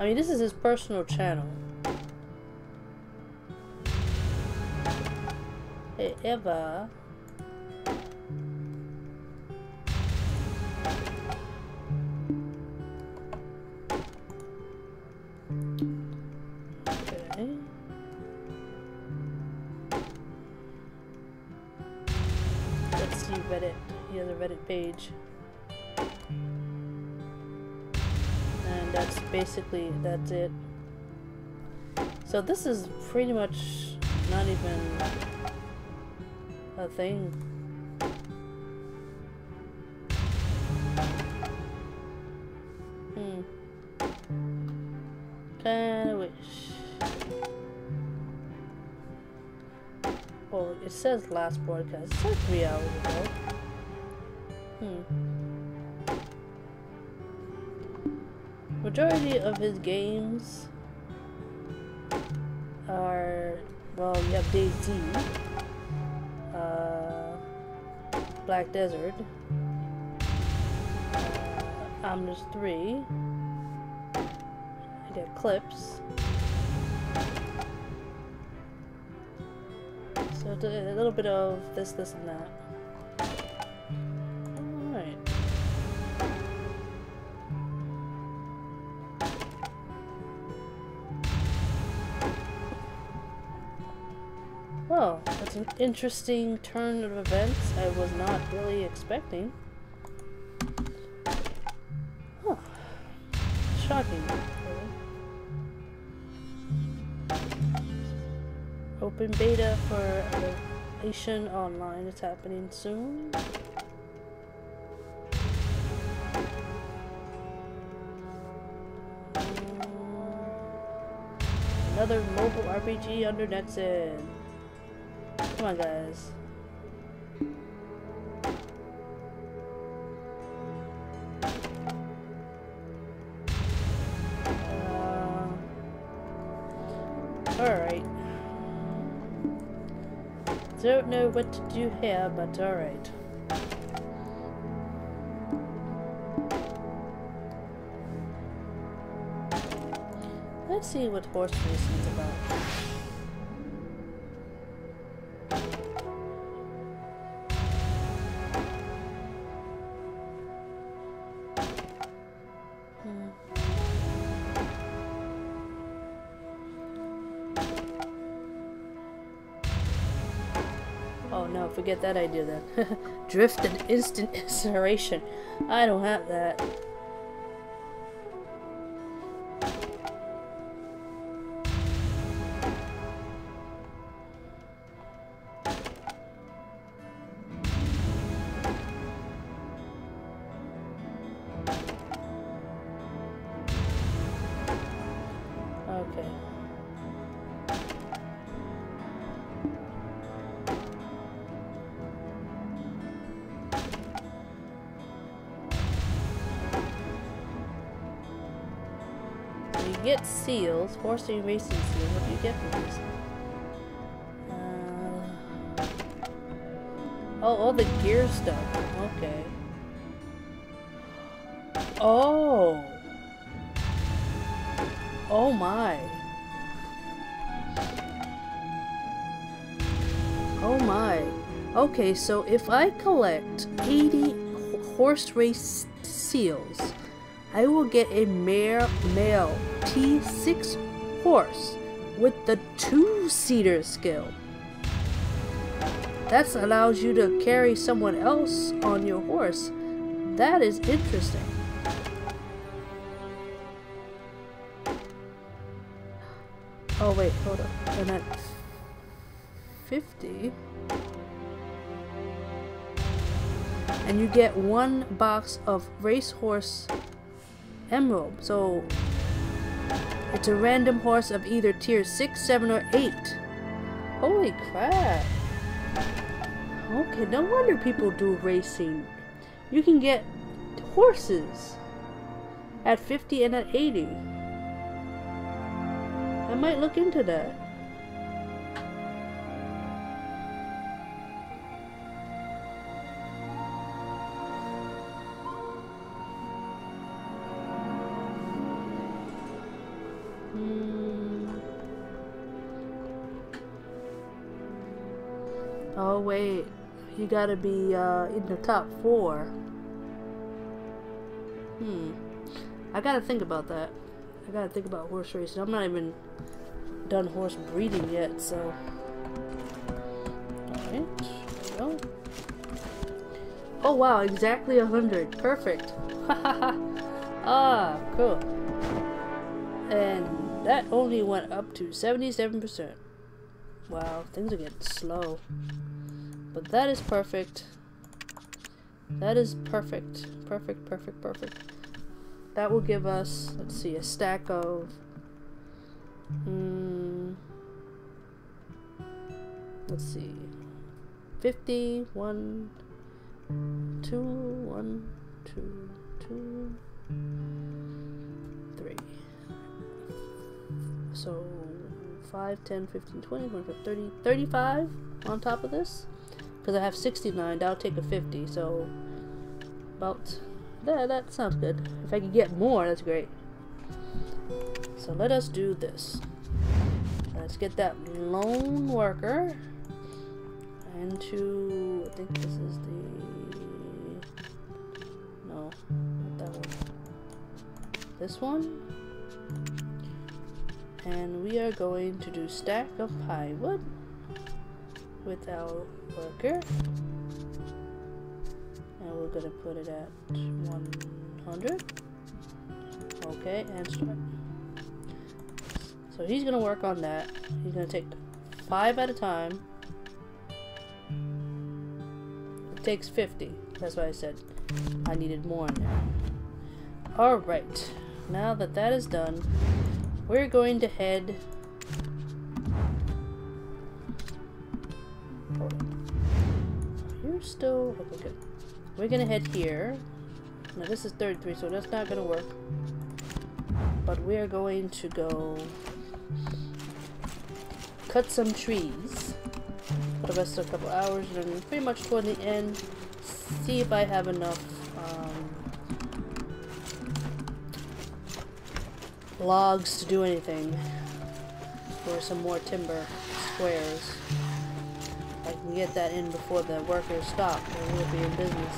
A: I mean, this is his personal channel. Hey, Eva. Reddit page. And that's basically, that's it. So this is pretty much not even a thing. Hmm. Kinda wish. Well, it says last broadcast. It says three hours ago. Hmm. Majority of his games are well, you have DayZ, uh, Black Desert, uh, Omnus 3, get clips. So a little bit of this, this, and that. That's an interesting turn of events I was not really expecting. Huh. Shocking. Open beta for Asian Online is happening soon. Another mobile RPG under Nexon. Come on, guys. Uh, alright. Don't know what to do here, but alright. Let's see what horse racing is about. Forget that idea then. <laughs> Drift and instant incineration. I don't have that. And racing seal. What do you get from these? Uh, oh, all the gear stuff. Okay. Oh. Oh my. Oh my. Okay, so if I collect 80 horse race seals, I will get a mare male T6 horse with the two-seater skill. That allows you to carry someone else on your horse. That is interesting. Oh wait, hold up. And at 50 and you get one box of racehorse emerald. So it's a random horse of either tier 6, 7, or 8. Holy crap. Okay, no wonder people do racing. You can get horses at 50 and at 80. I might look into that. You gotta be uh, in the top four. Hmm. I gotta think about that. I gotta think about horse racing. I'm not even done horse breeding yet, so. Alright. Oh wow, exactly a hundred. Perfect. <laughs> ah, cool. And that only went up to 77%. Wow, things are getting slow. But that is perfect. That is perfect. Perfect, perfect, perfect. That will give us, let's see, a stack of. Hmm. let's see. 50, 1, 2, 1, 2, 2, 3. So 5, 10, 15, 20, 25, 30, 35 on top of this. Because I have 69, that'll take a 50, so about that, that sounds good. If I could get more, that's great. so let us do this. Let's get that lone worker into. I think this is the. No, not that one. This one. And we are going to do stack of pie wood with our worker. And we're gonna put it at 100. Okay, and start. So he's gonna work on that. He's gonna take five at a time. It takes 50. That's why I said I needed more. Alright, now that that is done, we're going to head... Still... Okay, good. We're gonna head here. Now this is 33, so that's not gonna work. But we're going to go cut some trees for the rest of a couple hours, and then pretty much toward the end, see if I have enough um, logs to do anything, or some more timber squares. I can get that in before the workers stop, then we'll be in business.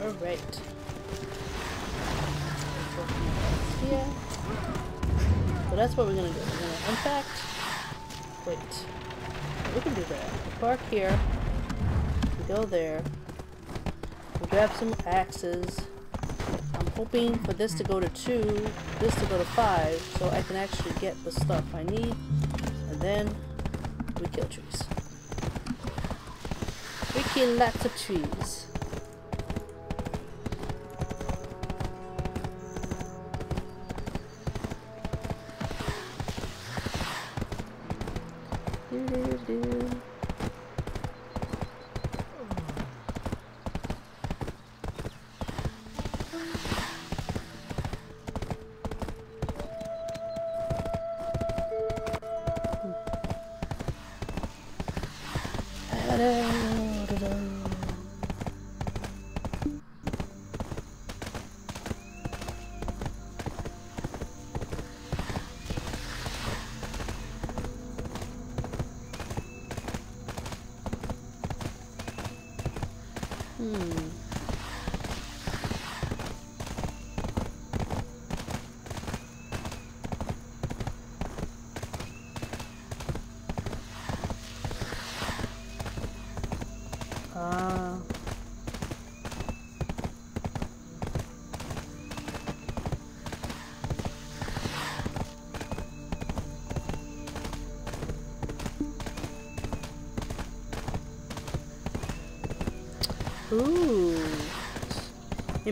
A: Alright. So that's what we're gonna do. We're gonna unpack. Wait. We can do that. We park here. We go there. Grab some axes. I'm hoping for this to go to two, this to go to five, so I can actually get the stuff I need. And then we kill trees. We kill lots of trees.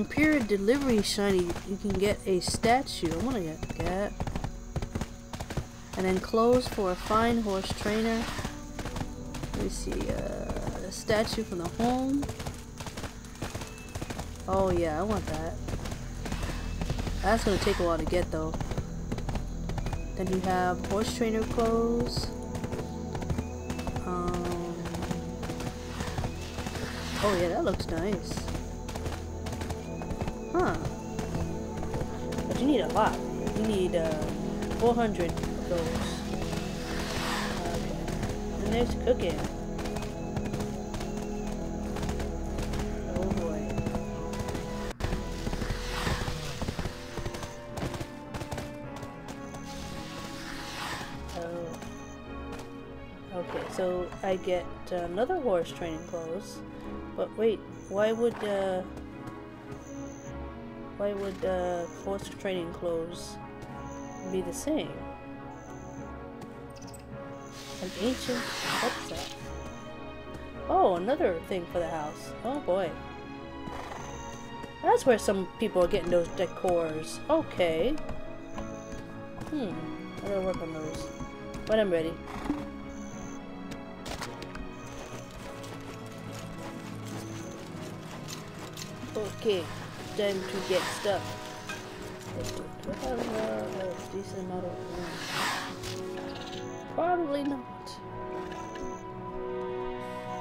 A: Imperial Delivery Shiny, you can get a statue. I want to get that. And then clothes for a fine horse trainer. Let me see, uh, a statue from the home. Oh yeah, I want that. That's gonna take a while to get though. Then you have horse trainer clothes. Um, oh yeah, that looks nice. A lot. Need uh, 400 of those. Okay. And there's cooking. Oh boy. Oh. Okay, so I get another horse training clothes. But wait, why would uh why would uh horse training clothes be the same? An ancient that? Oh, another thing for the house. Oh boy. That's where some people are getting those decors. Okay. Hmm. I gotta work on those. When I'm ready. Okay, time to get stuff. Probably not.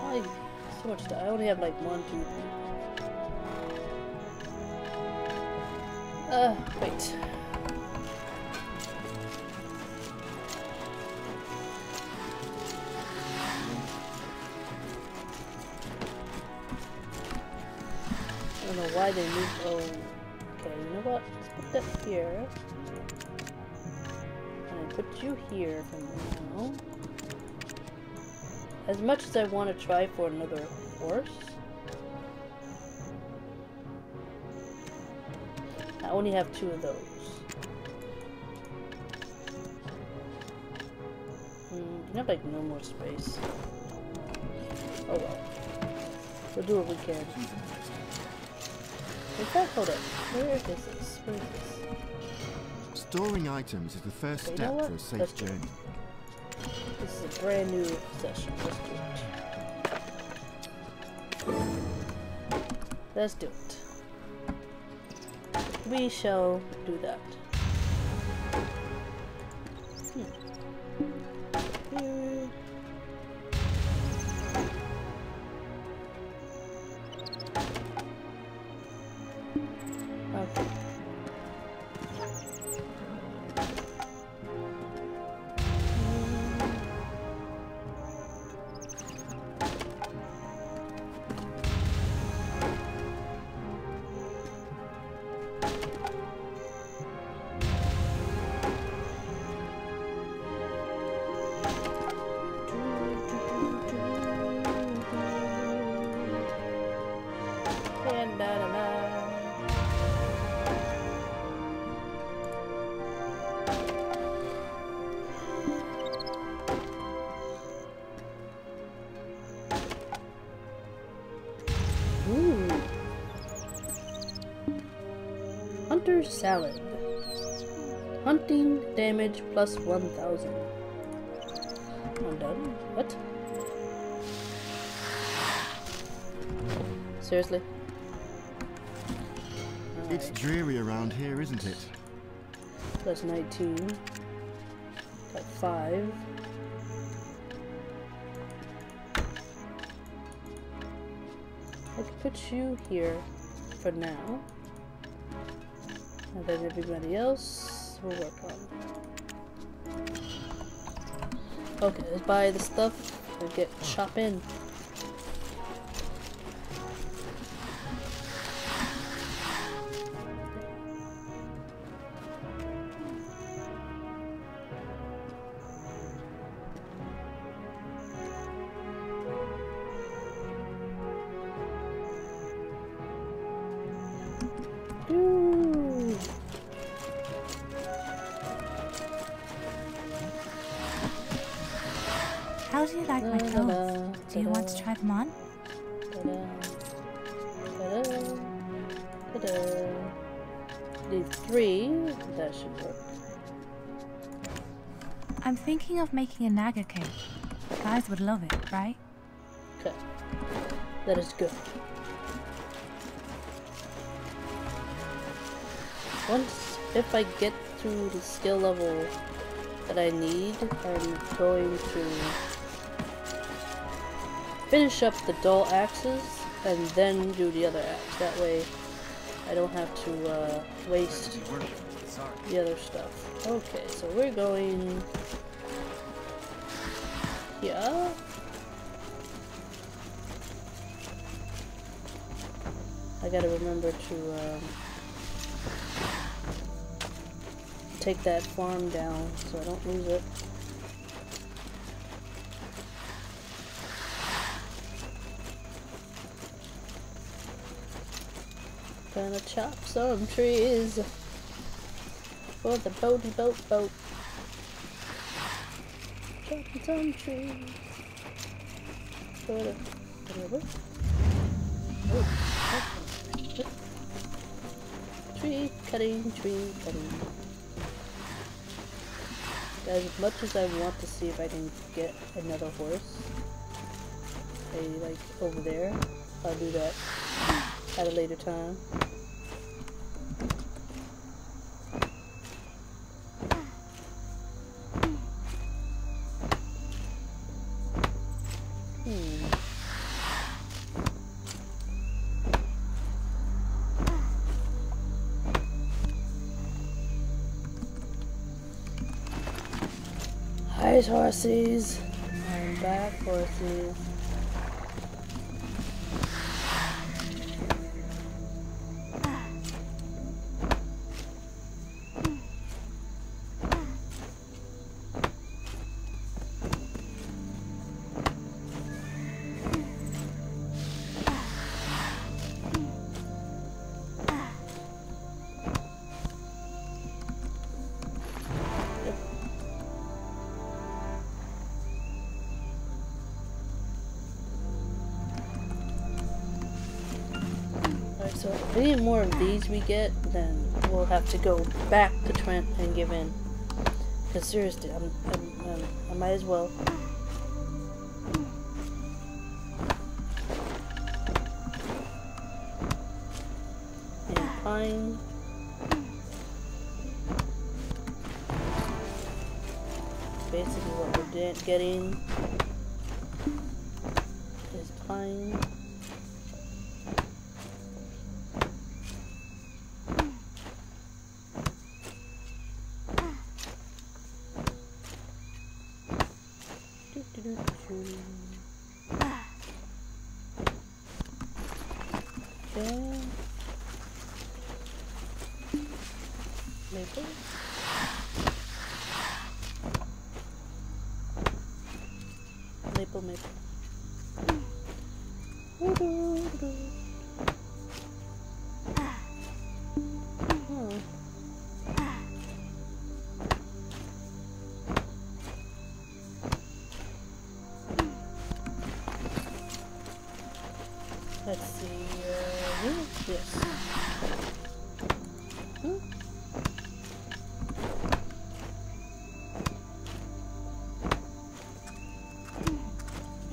A: Why so much stuff? I only have like one, two, three. Uh, wait. I don't know why they moved. Put here. And I put you here for now. As much as I want to try for another horse, I only have two of those. Hmm, I have like no more space. Oh well. We'll do what we can. In fact, hold up. Where is this? Where is this?
B: Storing items is the first
A: Okay, you know
B: step for a safe
A: Let's
B: journey.
A: This is a brand new session. Let's do it. Let's do it. We shall do that. Plus 1000. I'm done. What? Seriously?
B: It's dreary around here, isn't it?
A: Plus 19. Got 5. I could put you here for now. And then everybody else will work on. Okay, let's buy the stuff and get oh.
H: chopping. Them on?
A: Need three. That should work.
H: I'm thinking of making a naga cake. Guys would love it, right?
A: Okay. That is good. Once, if I get to the skill level that I need, I'm going to finish up the dull axes and then do the other axe. That way, I don't have to uh, waste the other stuff. Okay, so we're going here. I gotta remember to um, take that farm down so I don't lose it. Gonna chop some trees for the boaty boat boat. Chopping some trees for the whatever. Tree cutting, tree cutting. As much as I want to see if I can get another horse, hey, like over there, I'll do that at a later time. Alright, and back, horsies. More of these we get, then we'll have to go back to Trent and give in. Because seriously, I'm, I'm, um, I might as well. And pine. Basically what we're getting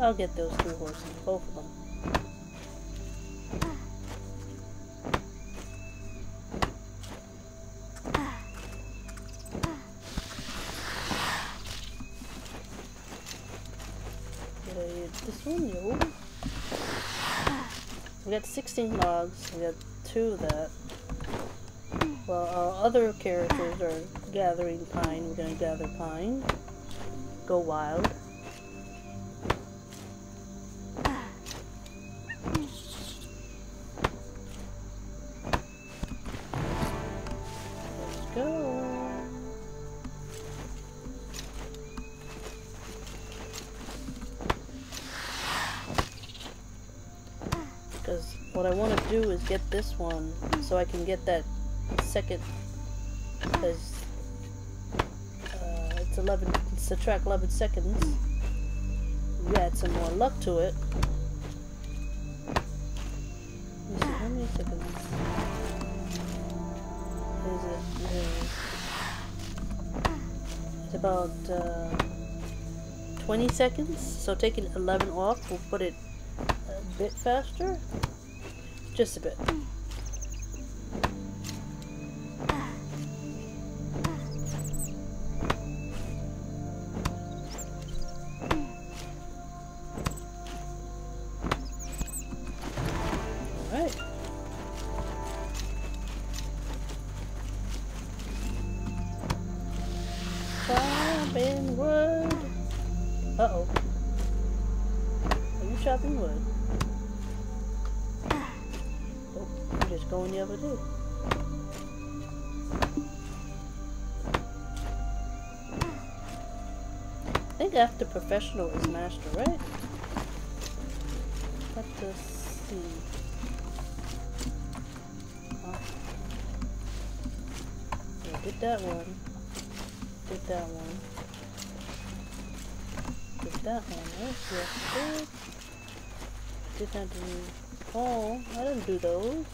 A: I'll get those two horses, both of them. Use this one? We got 16 logs. We got two of that. Well, our other characters are gathering pine. We're gonna gather pine. Go wild. Do is get this one so I can get that second. Because uh, it's 11, subtract 11 seconds. You add some more luck to it. See, how many seconds? Is it? It's about uh, 20 seconds. So taking 11 off will put it a bit faster. Just a bit. Professional is master, right? Let us see. Huh. Yeah, did that one. Did that one. Did that one, right? Yes, did. Did not do. Oh, I didn't do those.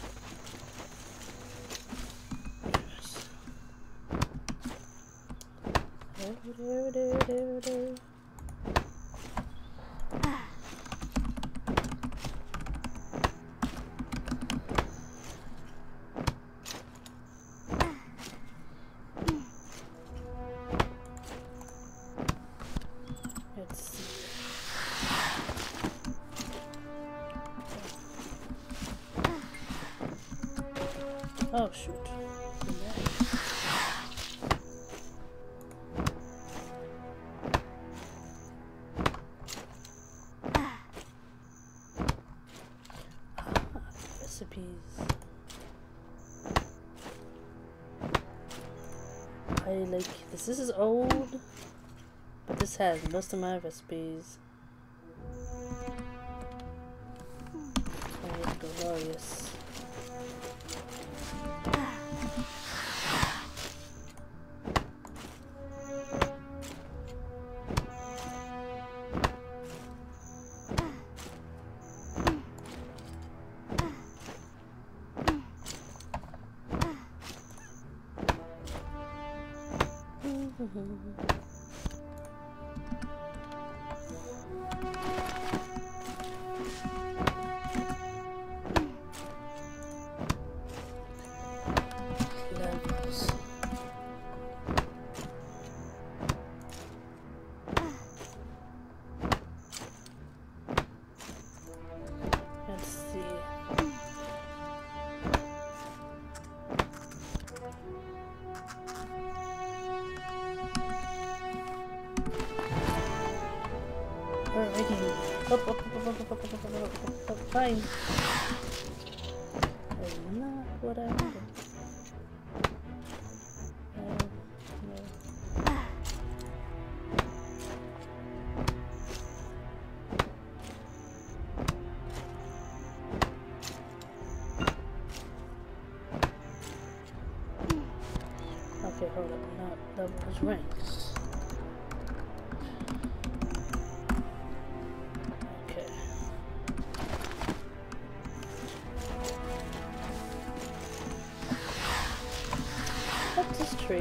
A: This. Is old, but this has most of my recipes.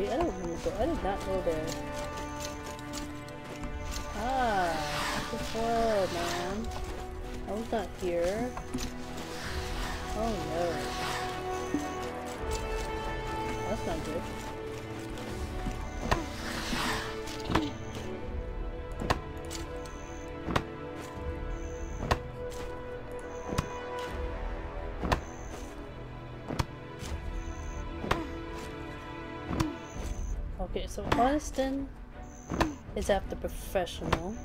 A: Tree? I don't remember. I did not go there. Ah, this is world, man. I was not here. Is after professional.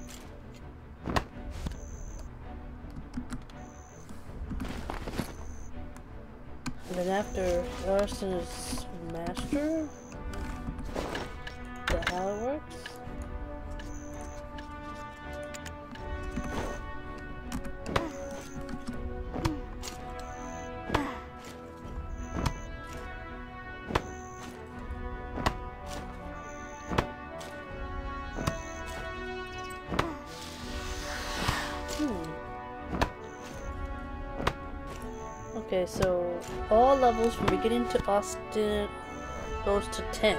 A: And then after Artisan is levels from beginning to Artisan goes to 10.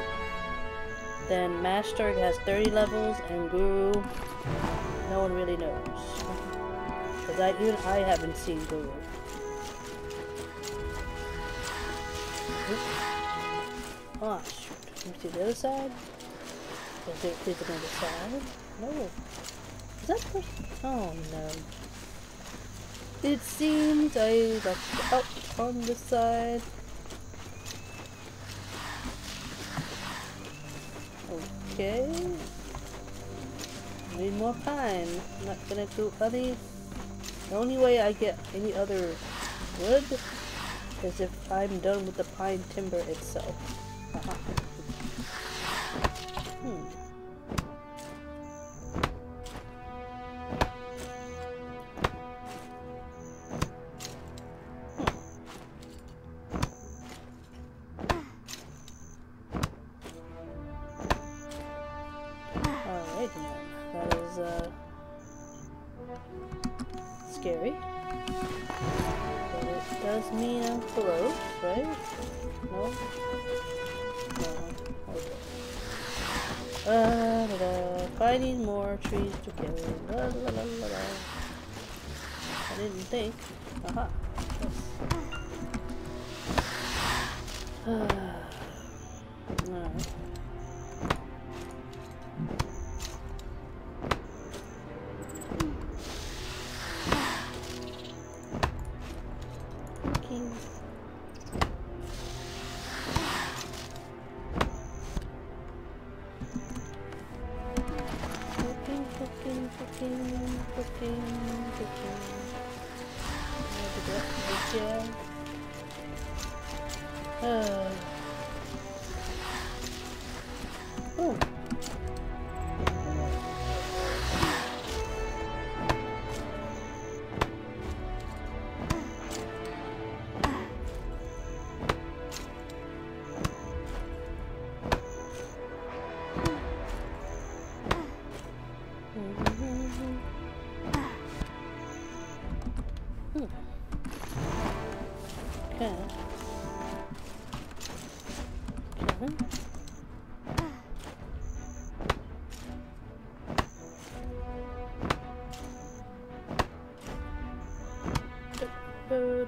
A: Then Master has 30 levels and Guru, no one really knows. Because I, even I haven't seen Guru. Ah, shoot. Let me see the other side. Is there is it another side? No. Is that person? Oh no. It seems I out on the side. Okay. Need more pine. I'm not gonna do any. The only way I get any other wood is if I'm done with the pine timber itself.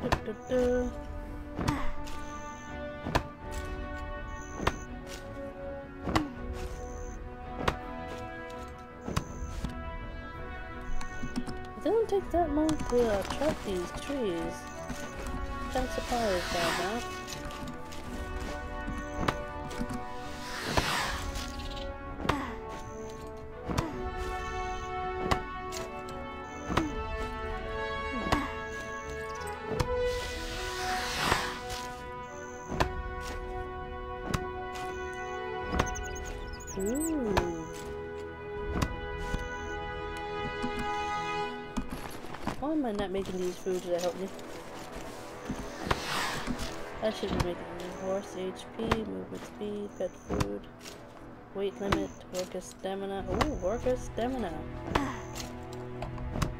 A: It doesn't take that long to chop these trees. Of surprised by that. Making these foods that help me? I should be making them. Horse HP, movement speed, pet food, weight limit, worker stamina. Ooh, worker stamina.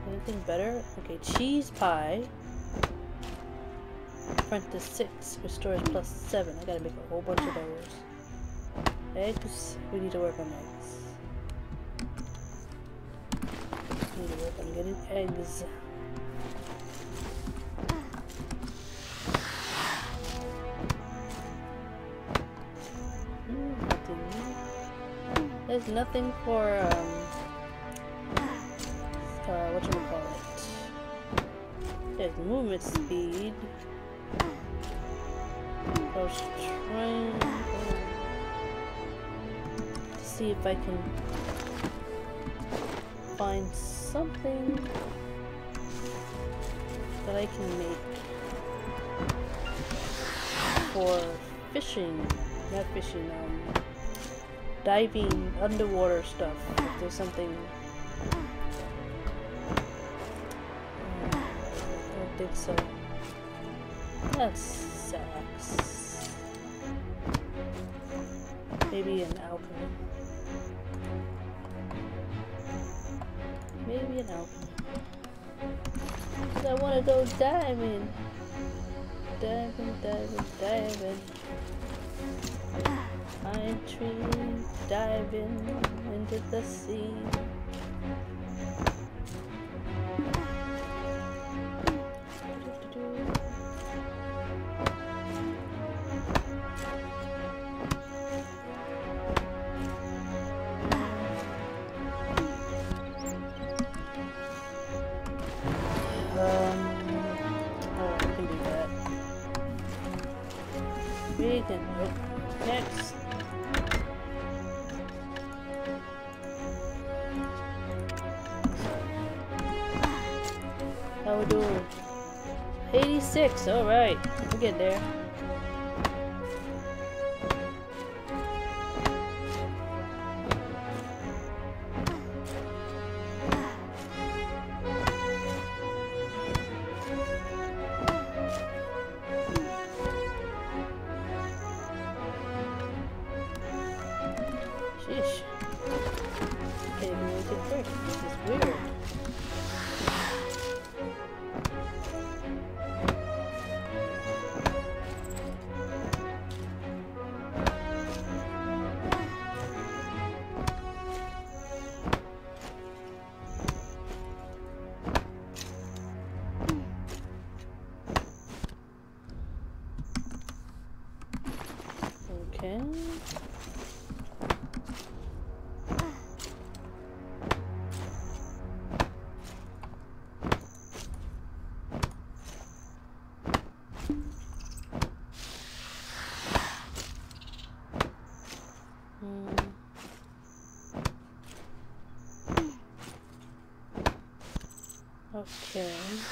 A: Anything better? Okay, cheese pie. Apprentice 6 restores plus 7. I gotta make a whole bunch of those. Eggs. We need to work on eggs. Need to work on getting eggs. Nothing. For um uh what call it. There's movement speed. I was trying to see if I can find something that I can make for fishing, not fishing, um, diving, underwater stuff. If there's something. Uh, I don't think so. That sucks. Maybe an alchemy. Maybe an alchemy. I want to go diving. Diving, diving, diving. Pine tree, diving into the sea. Okay.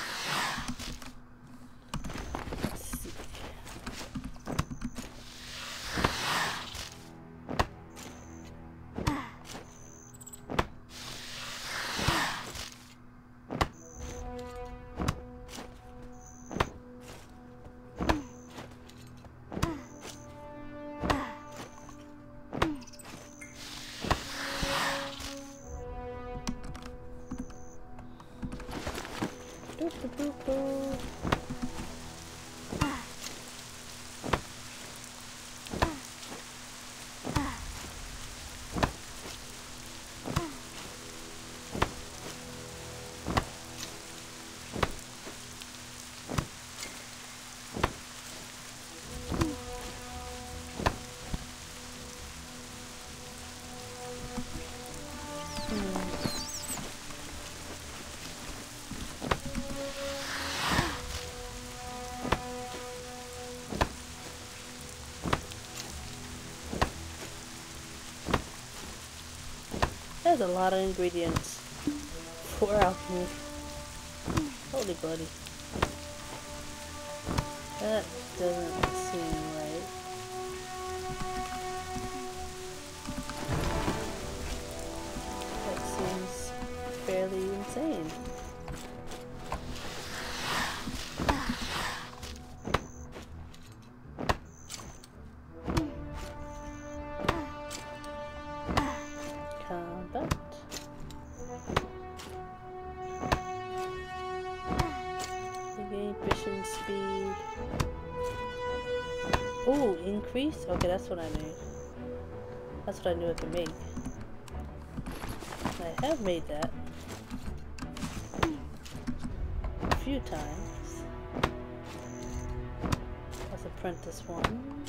A: There's a lot of ingredients for alchemy. Holy buddy. That doesn't seem Okay, that's what I made. That's what I knew I could make. I have made that. A few times. That's apprentice one.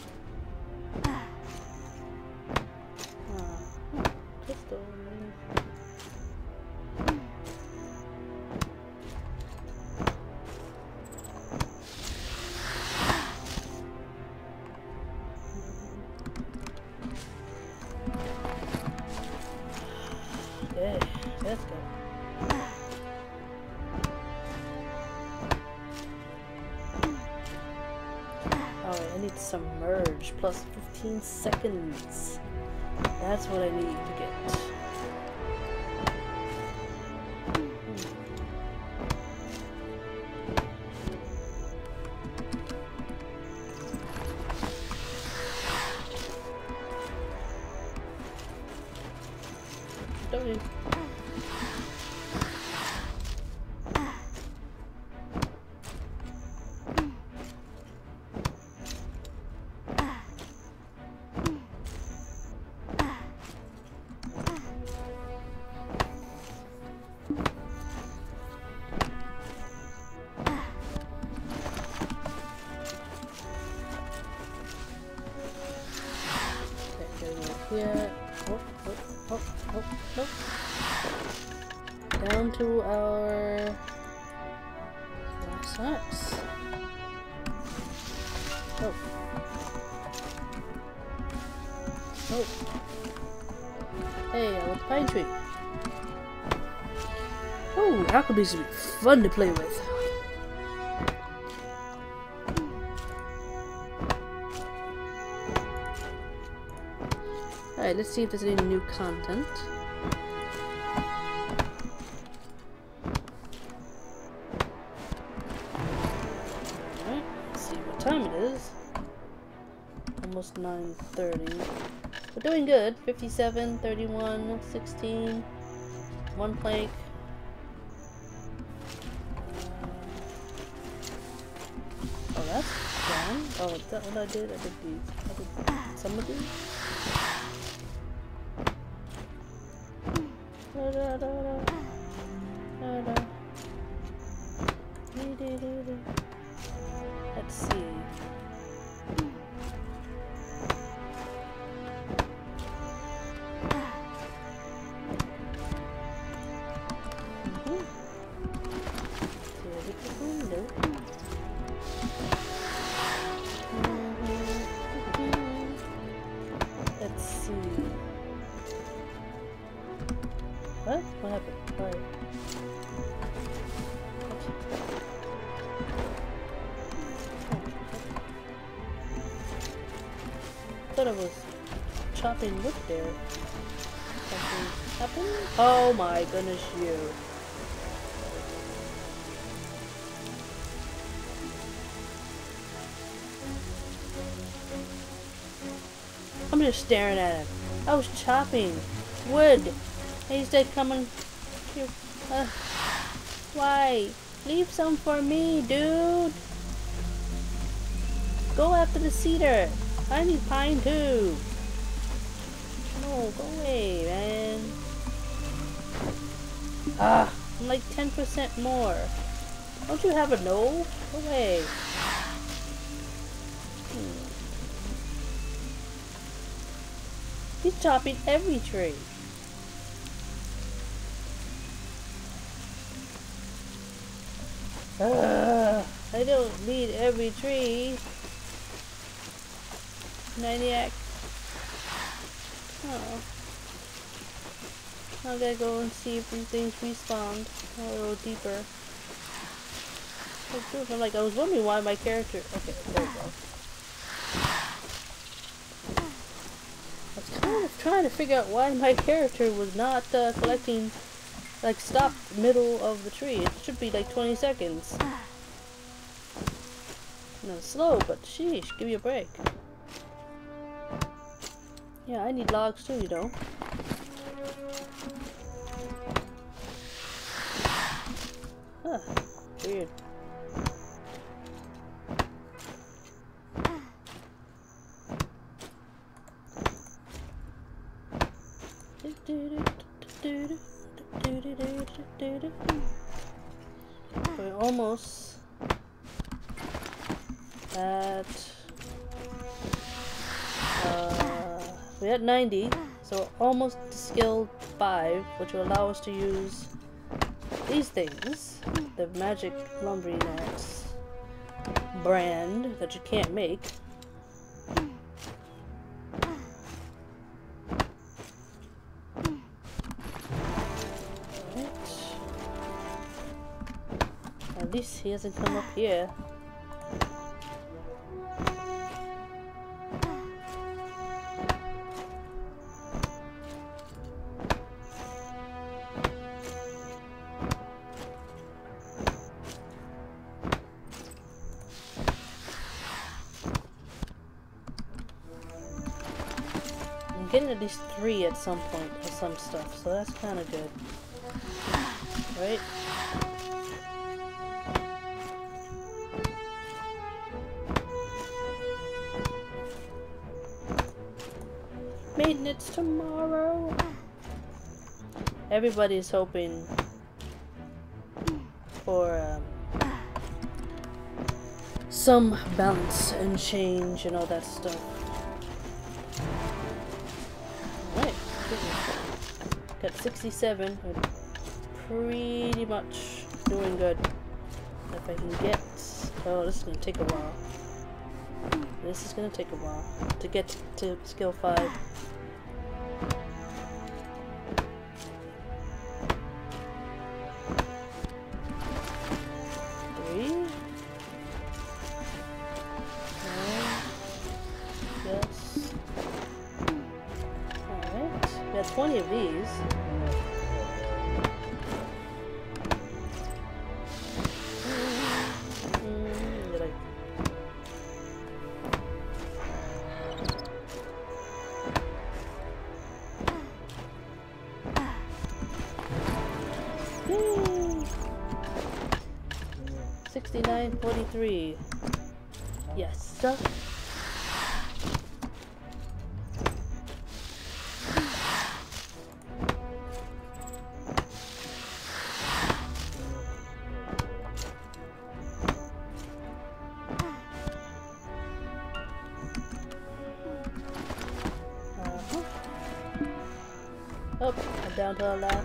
A: 15 seconds. That's what I need to our socks. Oh. Oh. Hey, I want the pine tree. Oh, alchemy's fun to play with. Alright, let's see if there's any new content. 57, 31, 16, one plank. Oh, that's done. Oh, is that what I did? I did these. I did some of these. Let's see. Oh my goodness, you. I'm just staring at him. I was chopping wood. He's dead coming. Uh, why? Leave some for me, dude. Go after the cedar. I need pine too. No, go away, man. Ah, I'm like 10% more. Don't you have a no? Away. Hmm. He's chopping every tree. Ugh, I don't need every tree. Maniac. Oh. I gotta go and see if these things respawned a little deeper. I'm like, I was wondering why my character. Okay, there we go. I was kind of trying to figure out why my <laughs> character was not uh, collecting, like, stopped middle of the tree. It should be like 20 seconds. No, slow, but sheesh, give me a break. Yeah, I need logs too, you know. Huh, weird. We're almost at uh, we're at 90 so almost to skill 5 which will allow us to use these things the magic lumbering axe brand that you can't make. At least he hasn't come up here. At some point of some stuff, so that's kind of good. Right? Maintenance tomorrow. Everybody's hoping for um, some balance and change and all that stuff. Got 67. I'm pretty much doing good. If I can get. Oh, this is gonna take a while. This is gonna take a while to get to skill 5. I'm down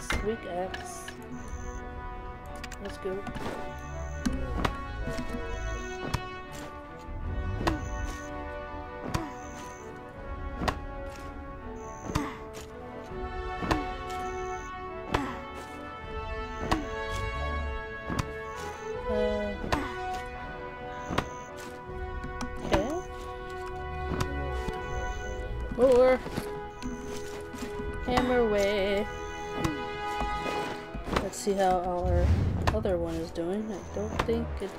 A: don't think it.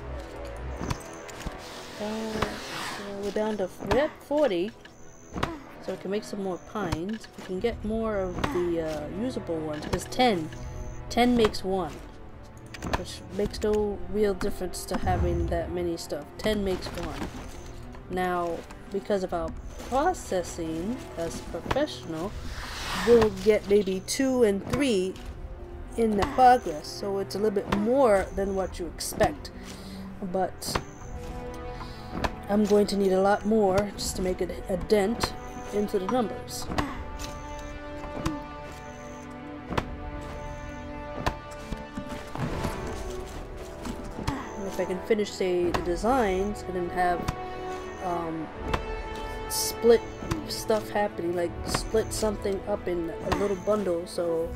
A: Uh, we're down to we're at 40, so we can make some more pines. We can get more of the uh, usable ones because 10, 10 makes one. which makes no real difference to having that many stuff. 10 makes one. Now, because of our processing as professional, we'll get maybe two and three in the progress, so it's a little bit more than what you expect. But I'm going to need a lot more just to make it a dent into the numbers. And if I can finish, say, the designs and then have um, split stuff happening, like split something up in a little bundle so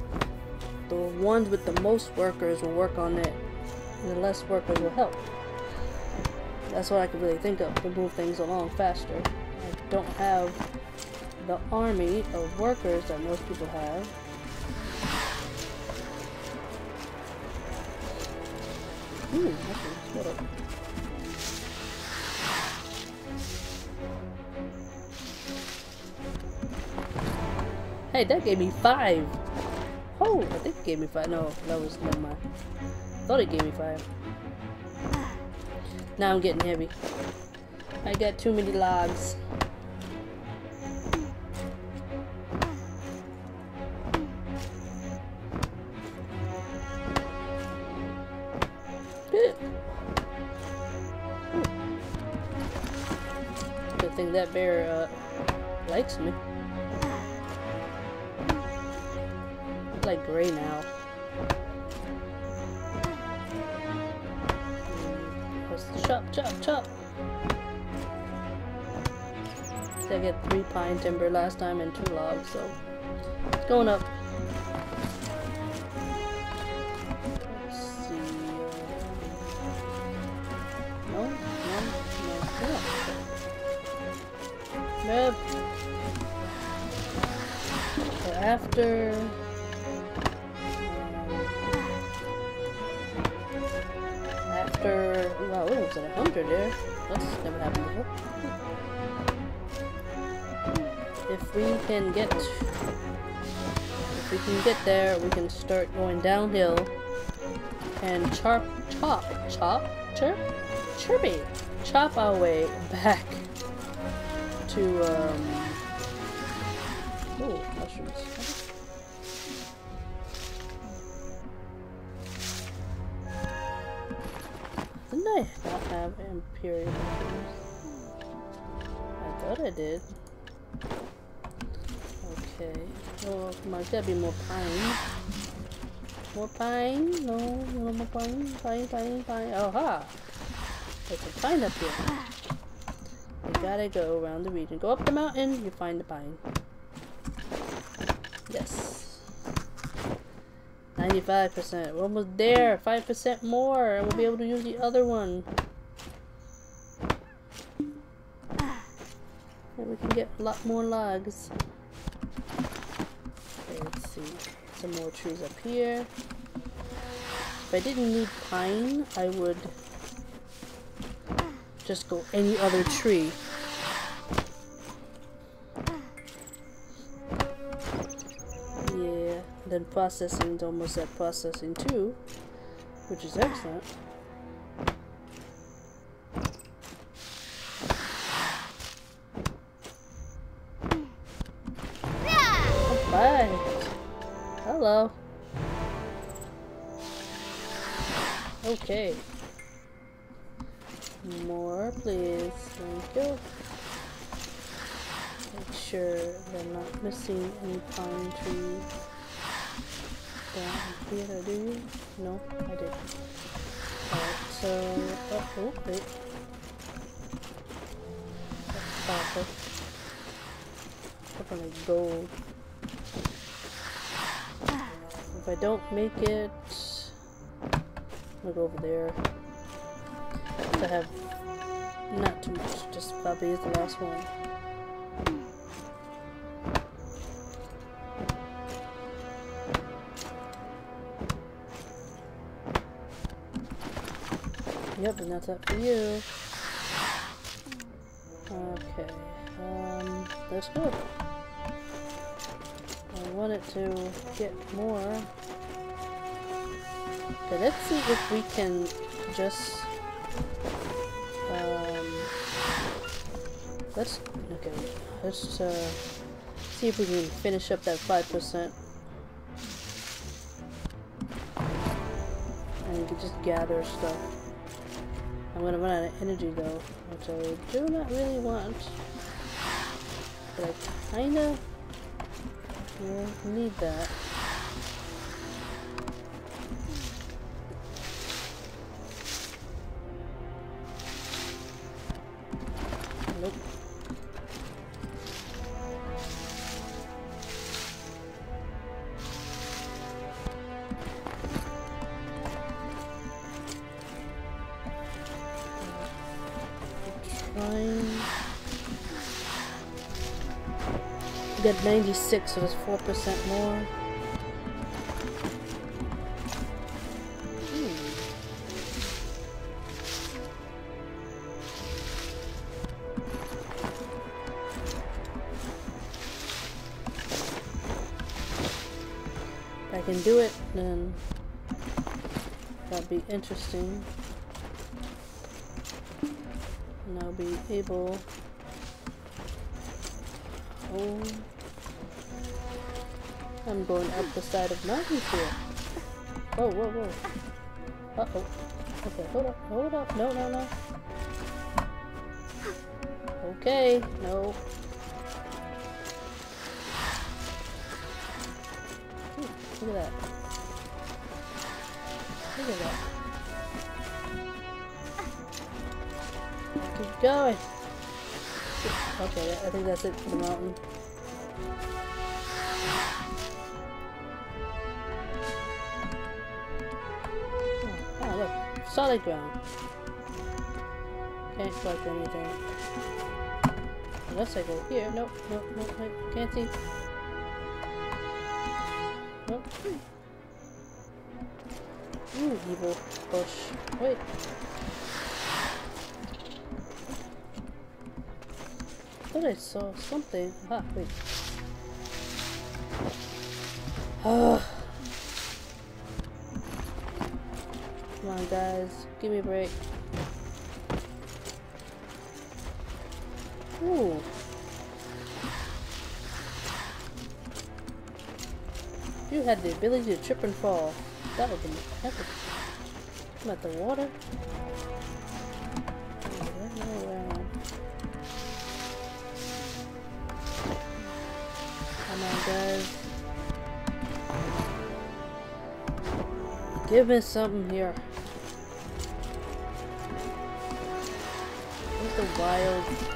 A: the ones with the most workers will work on it and the less workers will help. That's what I can really think of to move things along faster. I don't have the army of workers that most people have. Ooh, okay, what? Hey, that gave me five. Oh, I think it gave me five. No, that was never mind. Thought it gave me five. <sighs> Now I'm getting heavy. I got too many logs. Good. Thing that bear uh, likes me. Like gray now. Chop, chop, chop. I get three pine timber last time and two logs, so it's going up. No, no, no, no. Yep. So after after wow, was it, a hundred there? That's never happened before. If we can get if we can get there, we can start going downhill and chop chop chop chirp chirpy chop our way back to um Ooh, mushrooms. Have Imperial? I thought I did. Okay. Oh, come on, gotta be more pine. More pine? No, no more pine. Pine, pine, pine. Aha! There's a pine up here. You gotta go around the region. Go up the mountain, you find the pine. Yes. 95%. We're almost there. 5% more. And we'll be able to use the other one. We can get a lot more logs. Okay, let's see. Some more trees up here. If I didn't need pine, I would just go any other tree. Yeah, then processing's almost at processing too, which is excellent. Hello. Okay. More, please. Thank you. Make sure they're not missing any pine trees. Down here, do? No, I did. Alright, so... Oh, oh, wait. That's copper. Definitely gold. If I don't make it... I'll go over there. I have not too much, just probably is the last one. Yep, and that's up for you. Okay, um, let's go. I wanted to get more Okay, let's see if we can just um let's okay let's uh see if we can finish up that five percent and we can just gather stuff. I'm gonna run out of energy though, which I do not really want. But I kinda yeah, need that. 96, so that's 4% more. Hmm. If I can do it, then that'd be interesting. And I'll be able. Oh. I'm going up the side of mountains here. Whoa, whoa, whoa. Uh oh. Okay, hold up, hold up. No, no, no. Okay, no. Ooh, look at that. Look at that. Keep going. Okay, I think that's it for the mountain. Solid ground. Can't collect anything. Unless I go here. Nope, nope, nope, nope. Can't see. Nope. Ooh, evil bush. Wait. thought I saw something. Ah, wait. Give me a break. Ooh. You had the ability to trip and fall. That would be epic. I'm at the water. Come on, guys. Give me something here. Wild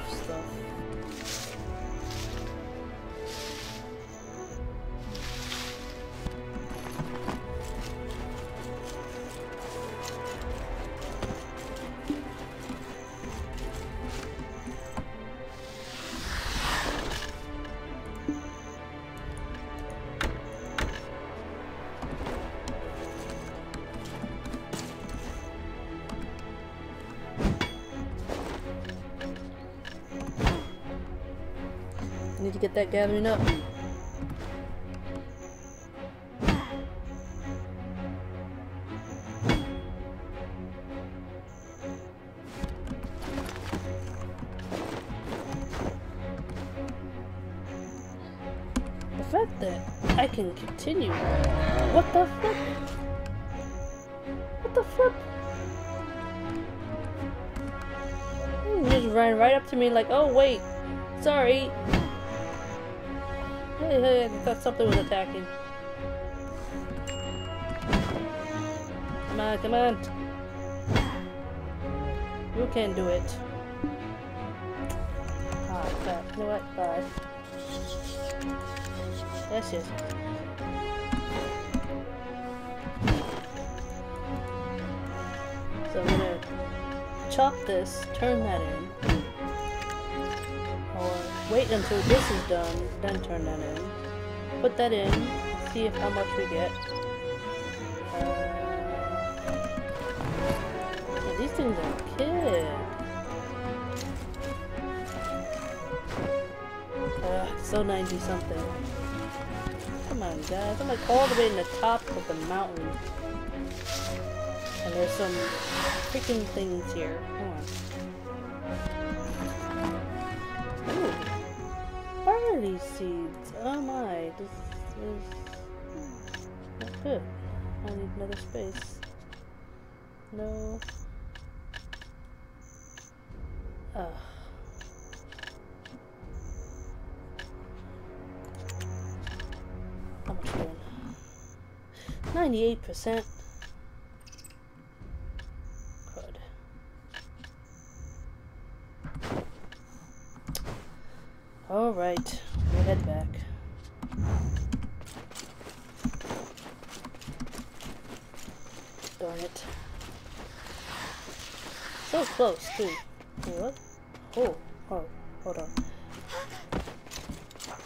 A: gathering up. The fact that I can continue. What the flip? What the flip? You just ran right up to me like, oh wait, sorry. I thought something was attacking. Come on, come on. You can do it. Ah, crap. You know what? Bye. Yes, yes. So I'm gonna chop this, turn that in. Wait until this is done, then turn that in. Put that in, see how much we get. Yeah, these things are kid. Uh, so 90 something. Come on guys, I'm like all the way in the top of the mountain. And there's some freaking things here. Come on. This is not good. I need another space. No. Ugh. How much? Ninety-eight percent. Crud. All right, we'll head back. Darn it. So close, too. Wait, What? Oh, oh, hold on.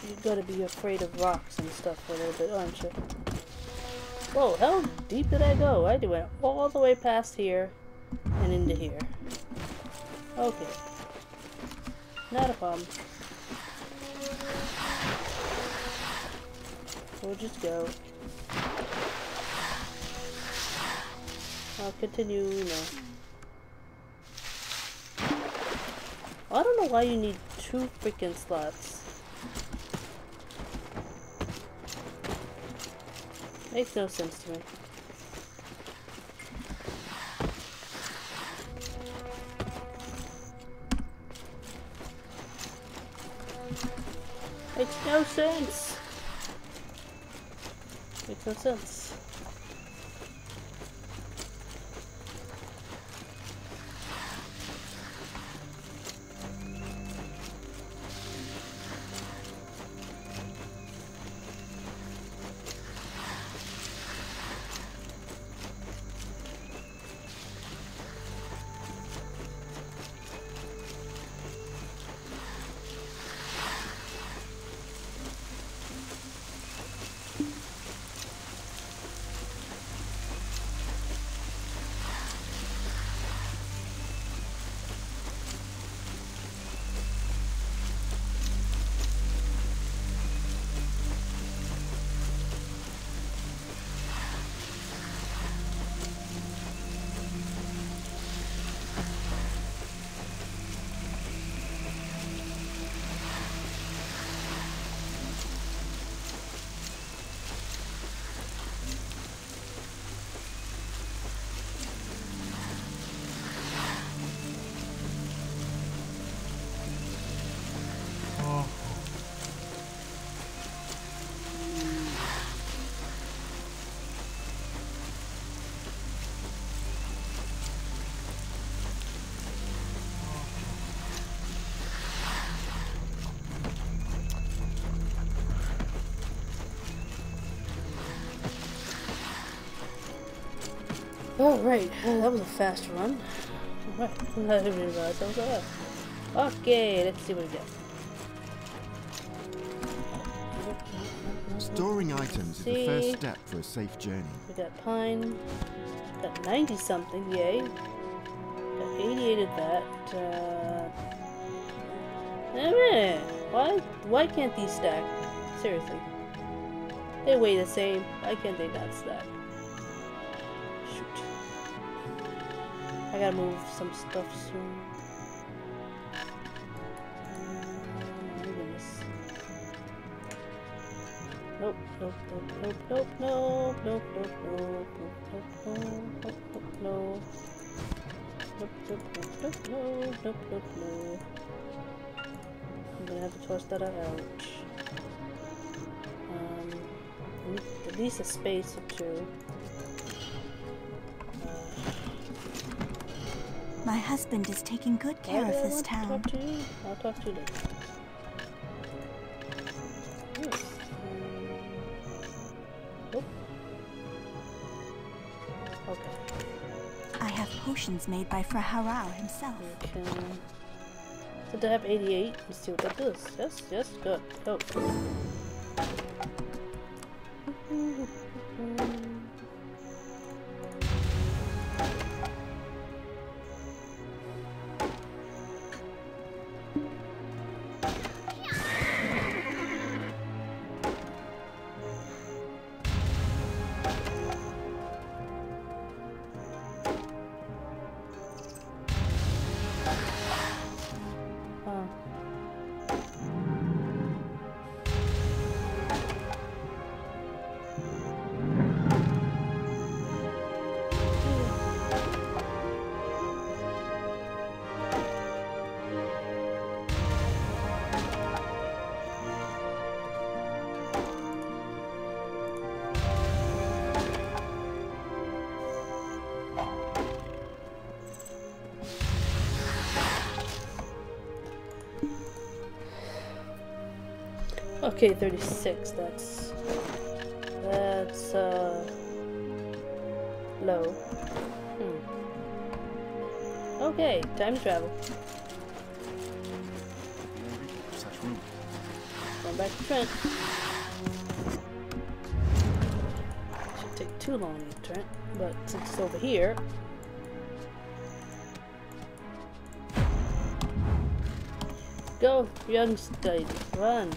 A: You gotta be afraid of rocks and stuff for a little bit, aren't you? Whoa, how deep did I go? I went all the way past here and into here. Okay. Not a problem. We'll just go. I'll continue, you know. I don't know why you need two freaking slots. Makes no sense to me. Makes no sense. No sense. Oh, right. That was a fast run. Alright. I didn't realize that was a Okay, let's see what we get.
B: Storing items is the first step for a safe journey.
A: We got pine. Got 90 something, yay. Got 88 of that. Uh, why, why can't these stack? Seriously. They weigh the same. Why can't they not stack? I gotta move some stuff soon. Oh. Nope, nope, nope, nope, nope, nope, nope, nope, nope, nope, nope, nope, nope, nope. Nope, nope, nope, nope, nope, nope, nope. I'm gonna have to toss that out. Um, at least a space or two.
H: My husband is taking good care of this
A: to
H: town.
A: talk to you? I'll talk to you later. Nope. Okay.
H: I have potions made by Fra Harao himself.
A: Okay. So to have 88, let's see what that does. Yes, yes, good. Go. Okay, 36. That's that's uh low. Hmm. Okay, time travel. Going back to Trent. Should take too long Trent, but since it's over here. Go, young stud, run.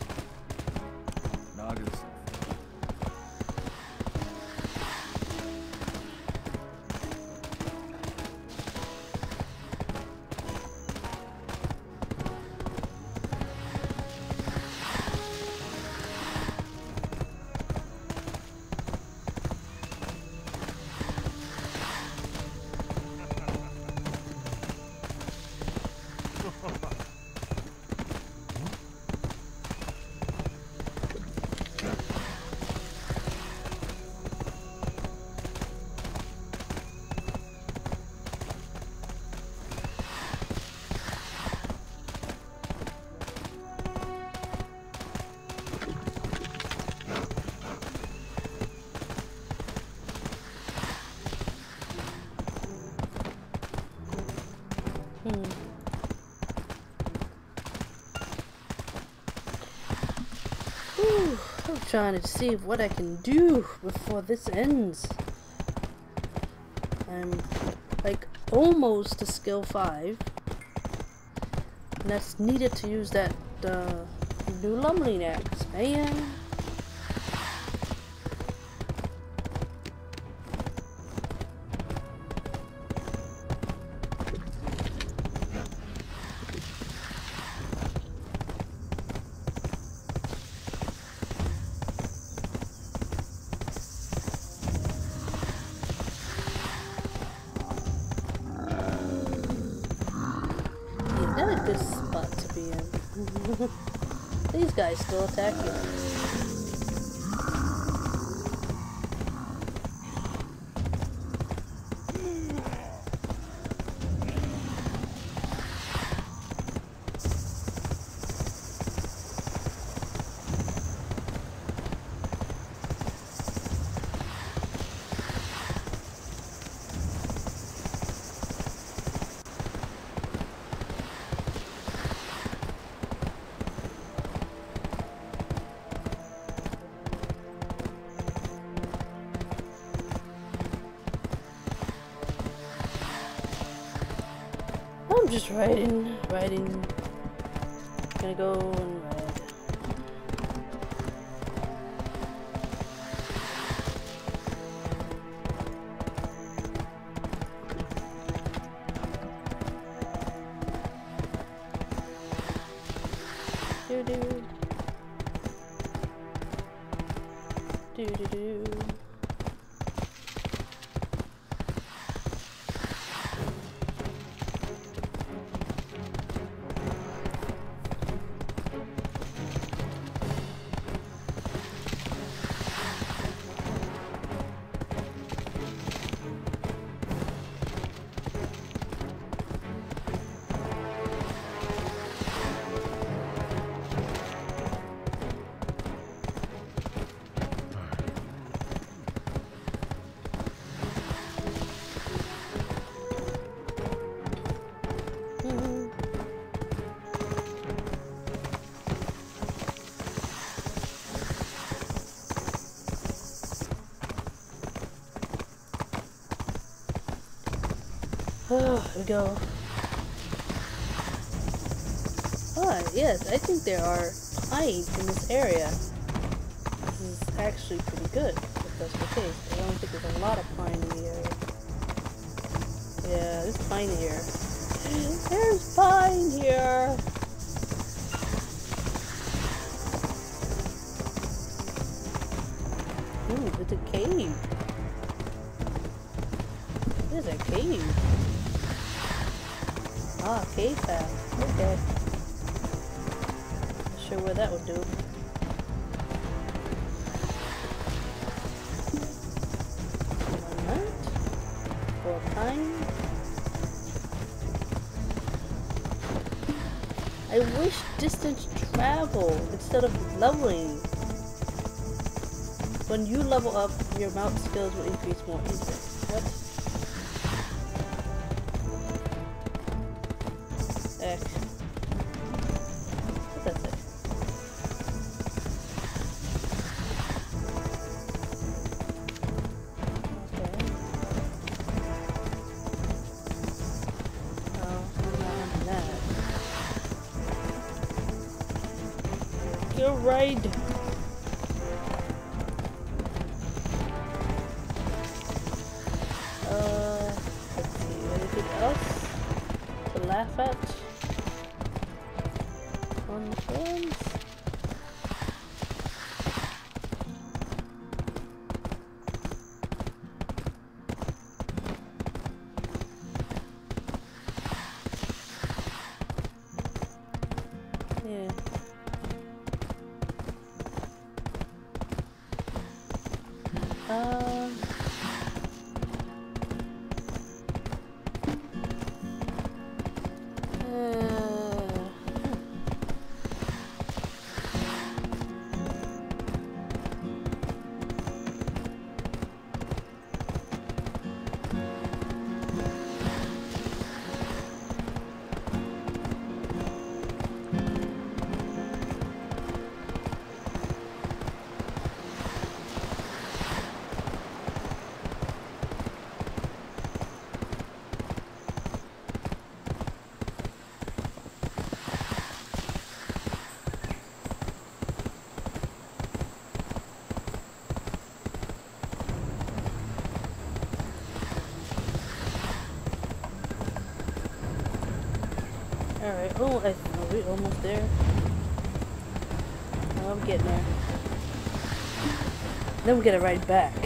A: Trying to see what I can do before this ends. I'm like almost to skill 5. And that's needed to use that uh, new lumbering axe, man. Riding, riding. Gonna go Oh, we go. Ah, yes, I think there are pines in this area. This is actually pretty good, if that's the case. I don't think there's a lot of pine in the area. Yeah, there's pine here. <gasps> There's pine here! Distance travel instead of leveling. When you level up, your mount skills will increase more easily. Alright, oh, I, are we almost there? I'm getting there. Then we get it right back.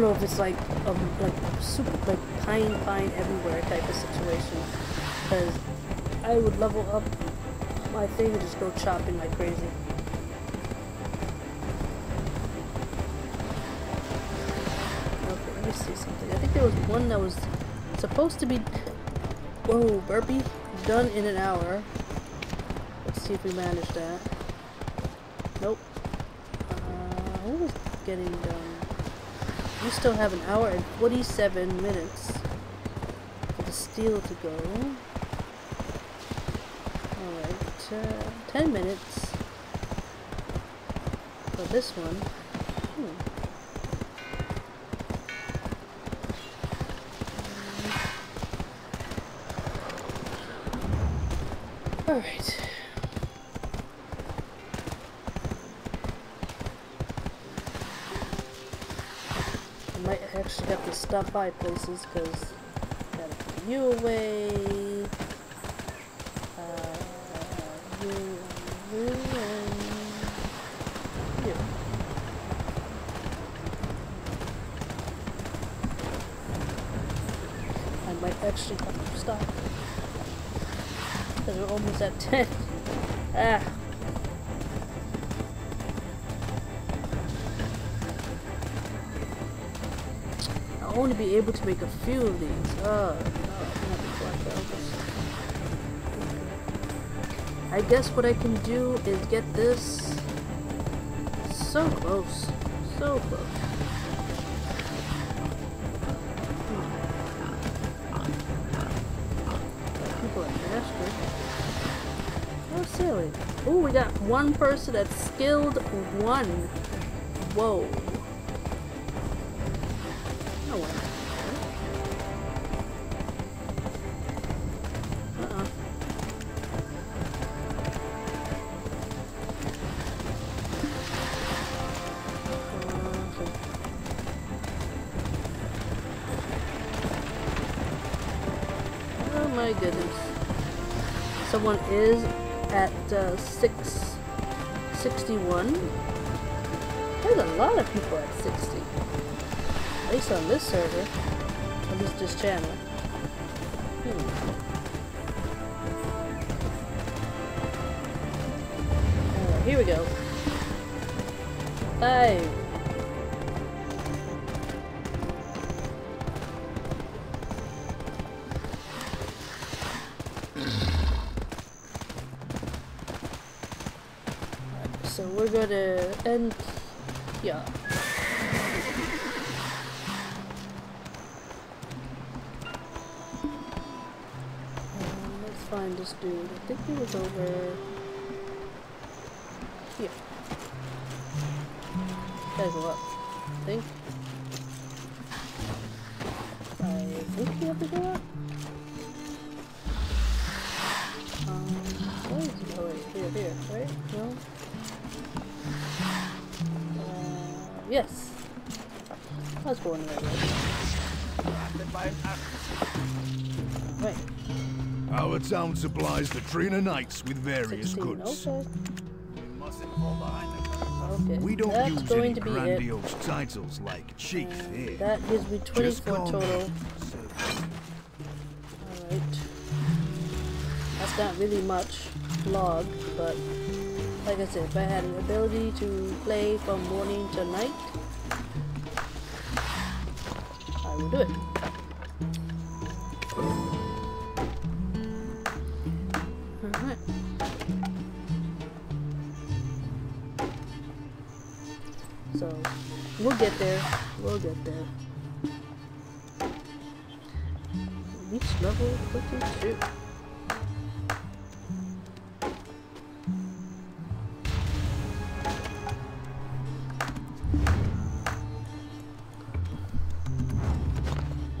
A: Don't know if it's like um like super like pine pine everywhere type of situation. Because I would level up my thing and just go chopping like crazy. Okay, let me see something. I think there was one that was supposed to be whoa burpee done in an hour. Let's see if we manage that. Nope. Uh, what was getting done? We still have an hour and 47 minutes for the steel to go. Alright, uh, 10 minutes for this one. Hmm. Alright. I might actually have to by places because gotta put you away. Uh, you, you, and you. I might actually stop because we're almost at 10. ah. Be able to make a few of these. Oh. I guess what I can do is get this so close. So close. Oh, we got one person that's skilled one. Whoa. Someone is at uh, 661. There's a lot of people at 60. At least on this server. I missed this channel. Go. I think. I think you have to go up. Um, where is he? Oh wait, here, here, right? No? Uh, yes. I was going the right way.
E: Surrounded by an army.
A: Right.
F: Our town supplies the Trina Knights with various
A: 16.
F: goods.
A: Okay.
E: We
F: don't
A: That's
F: use
A: going to be it.
F: grandiose titles like chief uh,
A: And
F: here.
A: that gives me
F: Just
A: 24
F: call me
A: total. Alright. That's not really much log, but like I said, if I had an ability to play from morning to night, I would do it.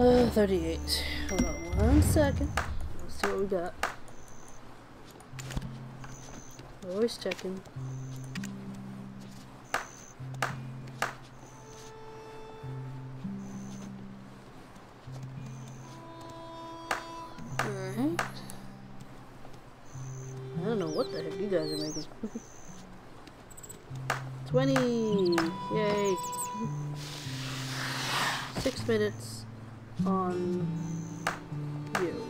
A: Uh, 38. Hold on one second. Let's see what we got. Always checking. Alright. I don't know what the heck you guys are making. <laughs> 20! Yay! Six minutes on you.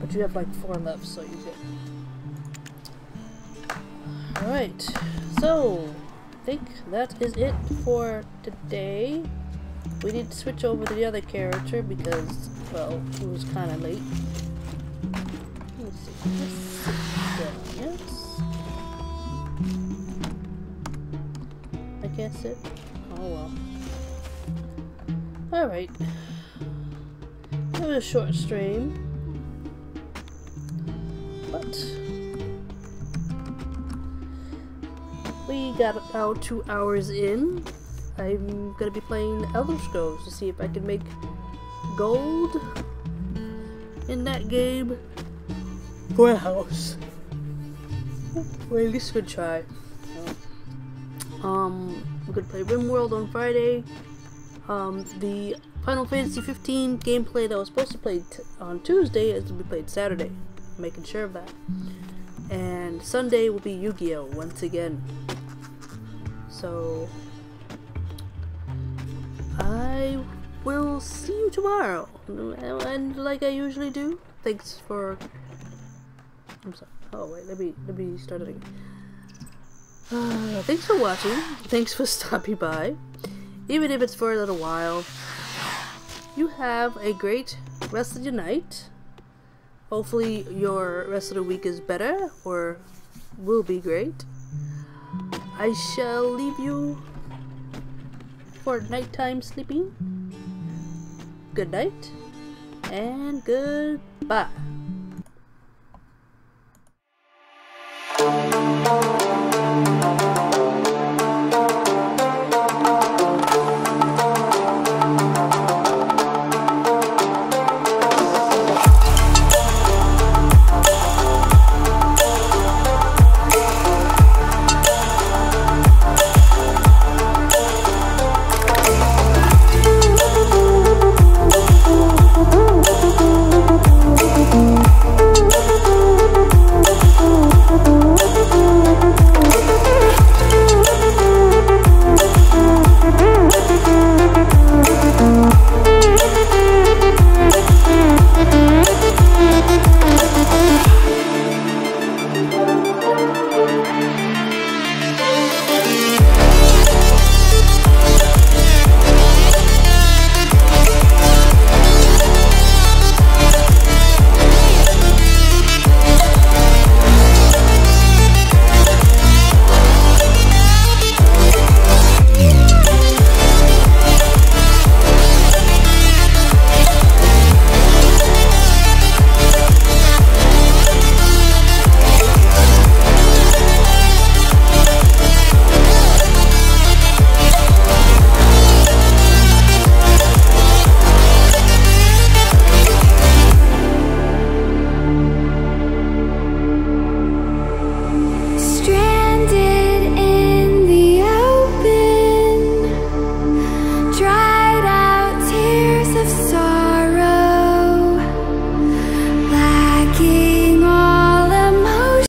A: But you have like four left, so you get. Alright, so I think that is it for today. We need to switch over to the other character because, well, it was kind of late. Yes? I can't sit? Alright. It was a short stream. But we got about two hours in. I'm gonna be playing Elder Scrolls to see if I can make gold in that game for a at least good try. Um, we're gonna play RimWorld on Friday. Um, the Final Fantasy 15 gameplay that was supposed to play on Tuesday is to be played Saturday. Making sure of that. And Sunday will be Yu-Gi-Oh! once again. So I will see you tomorrow. And like I usually do, thanks for. I'm sorry. Oh wait, let me let me start it again. Uh, <sighs> thanks for watching. Thanks for <laughs> stopping by even if it's for a little while. You have a great rest of your night. Hopefully your rest of the week is better or will be great. I shall leave you for nighttime sleeping. Good night and goodbye.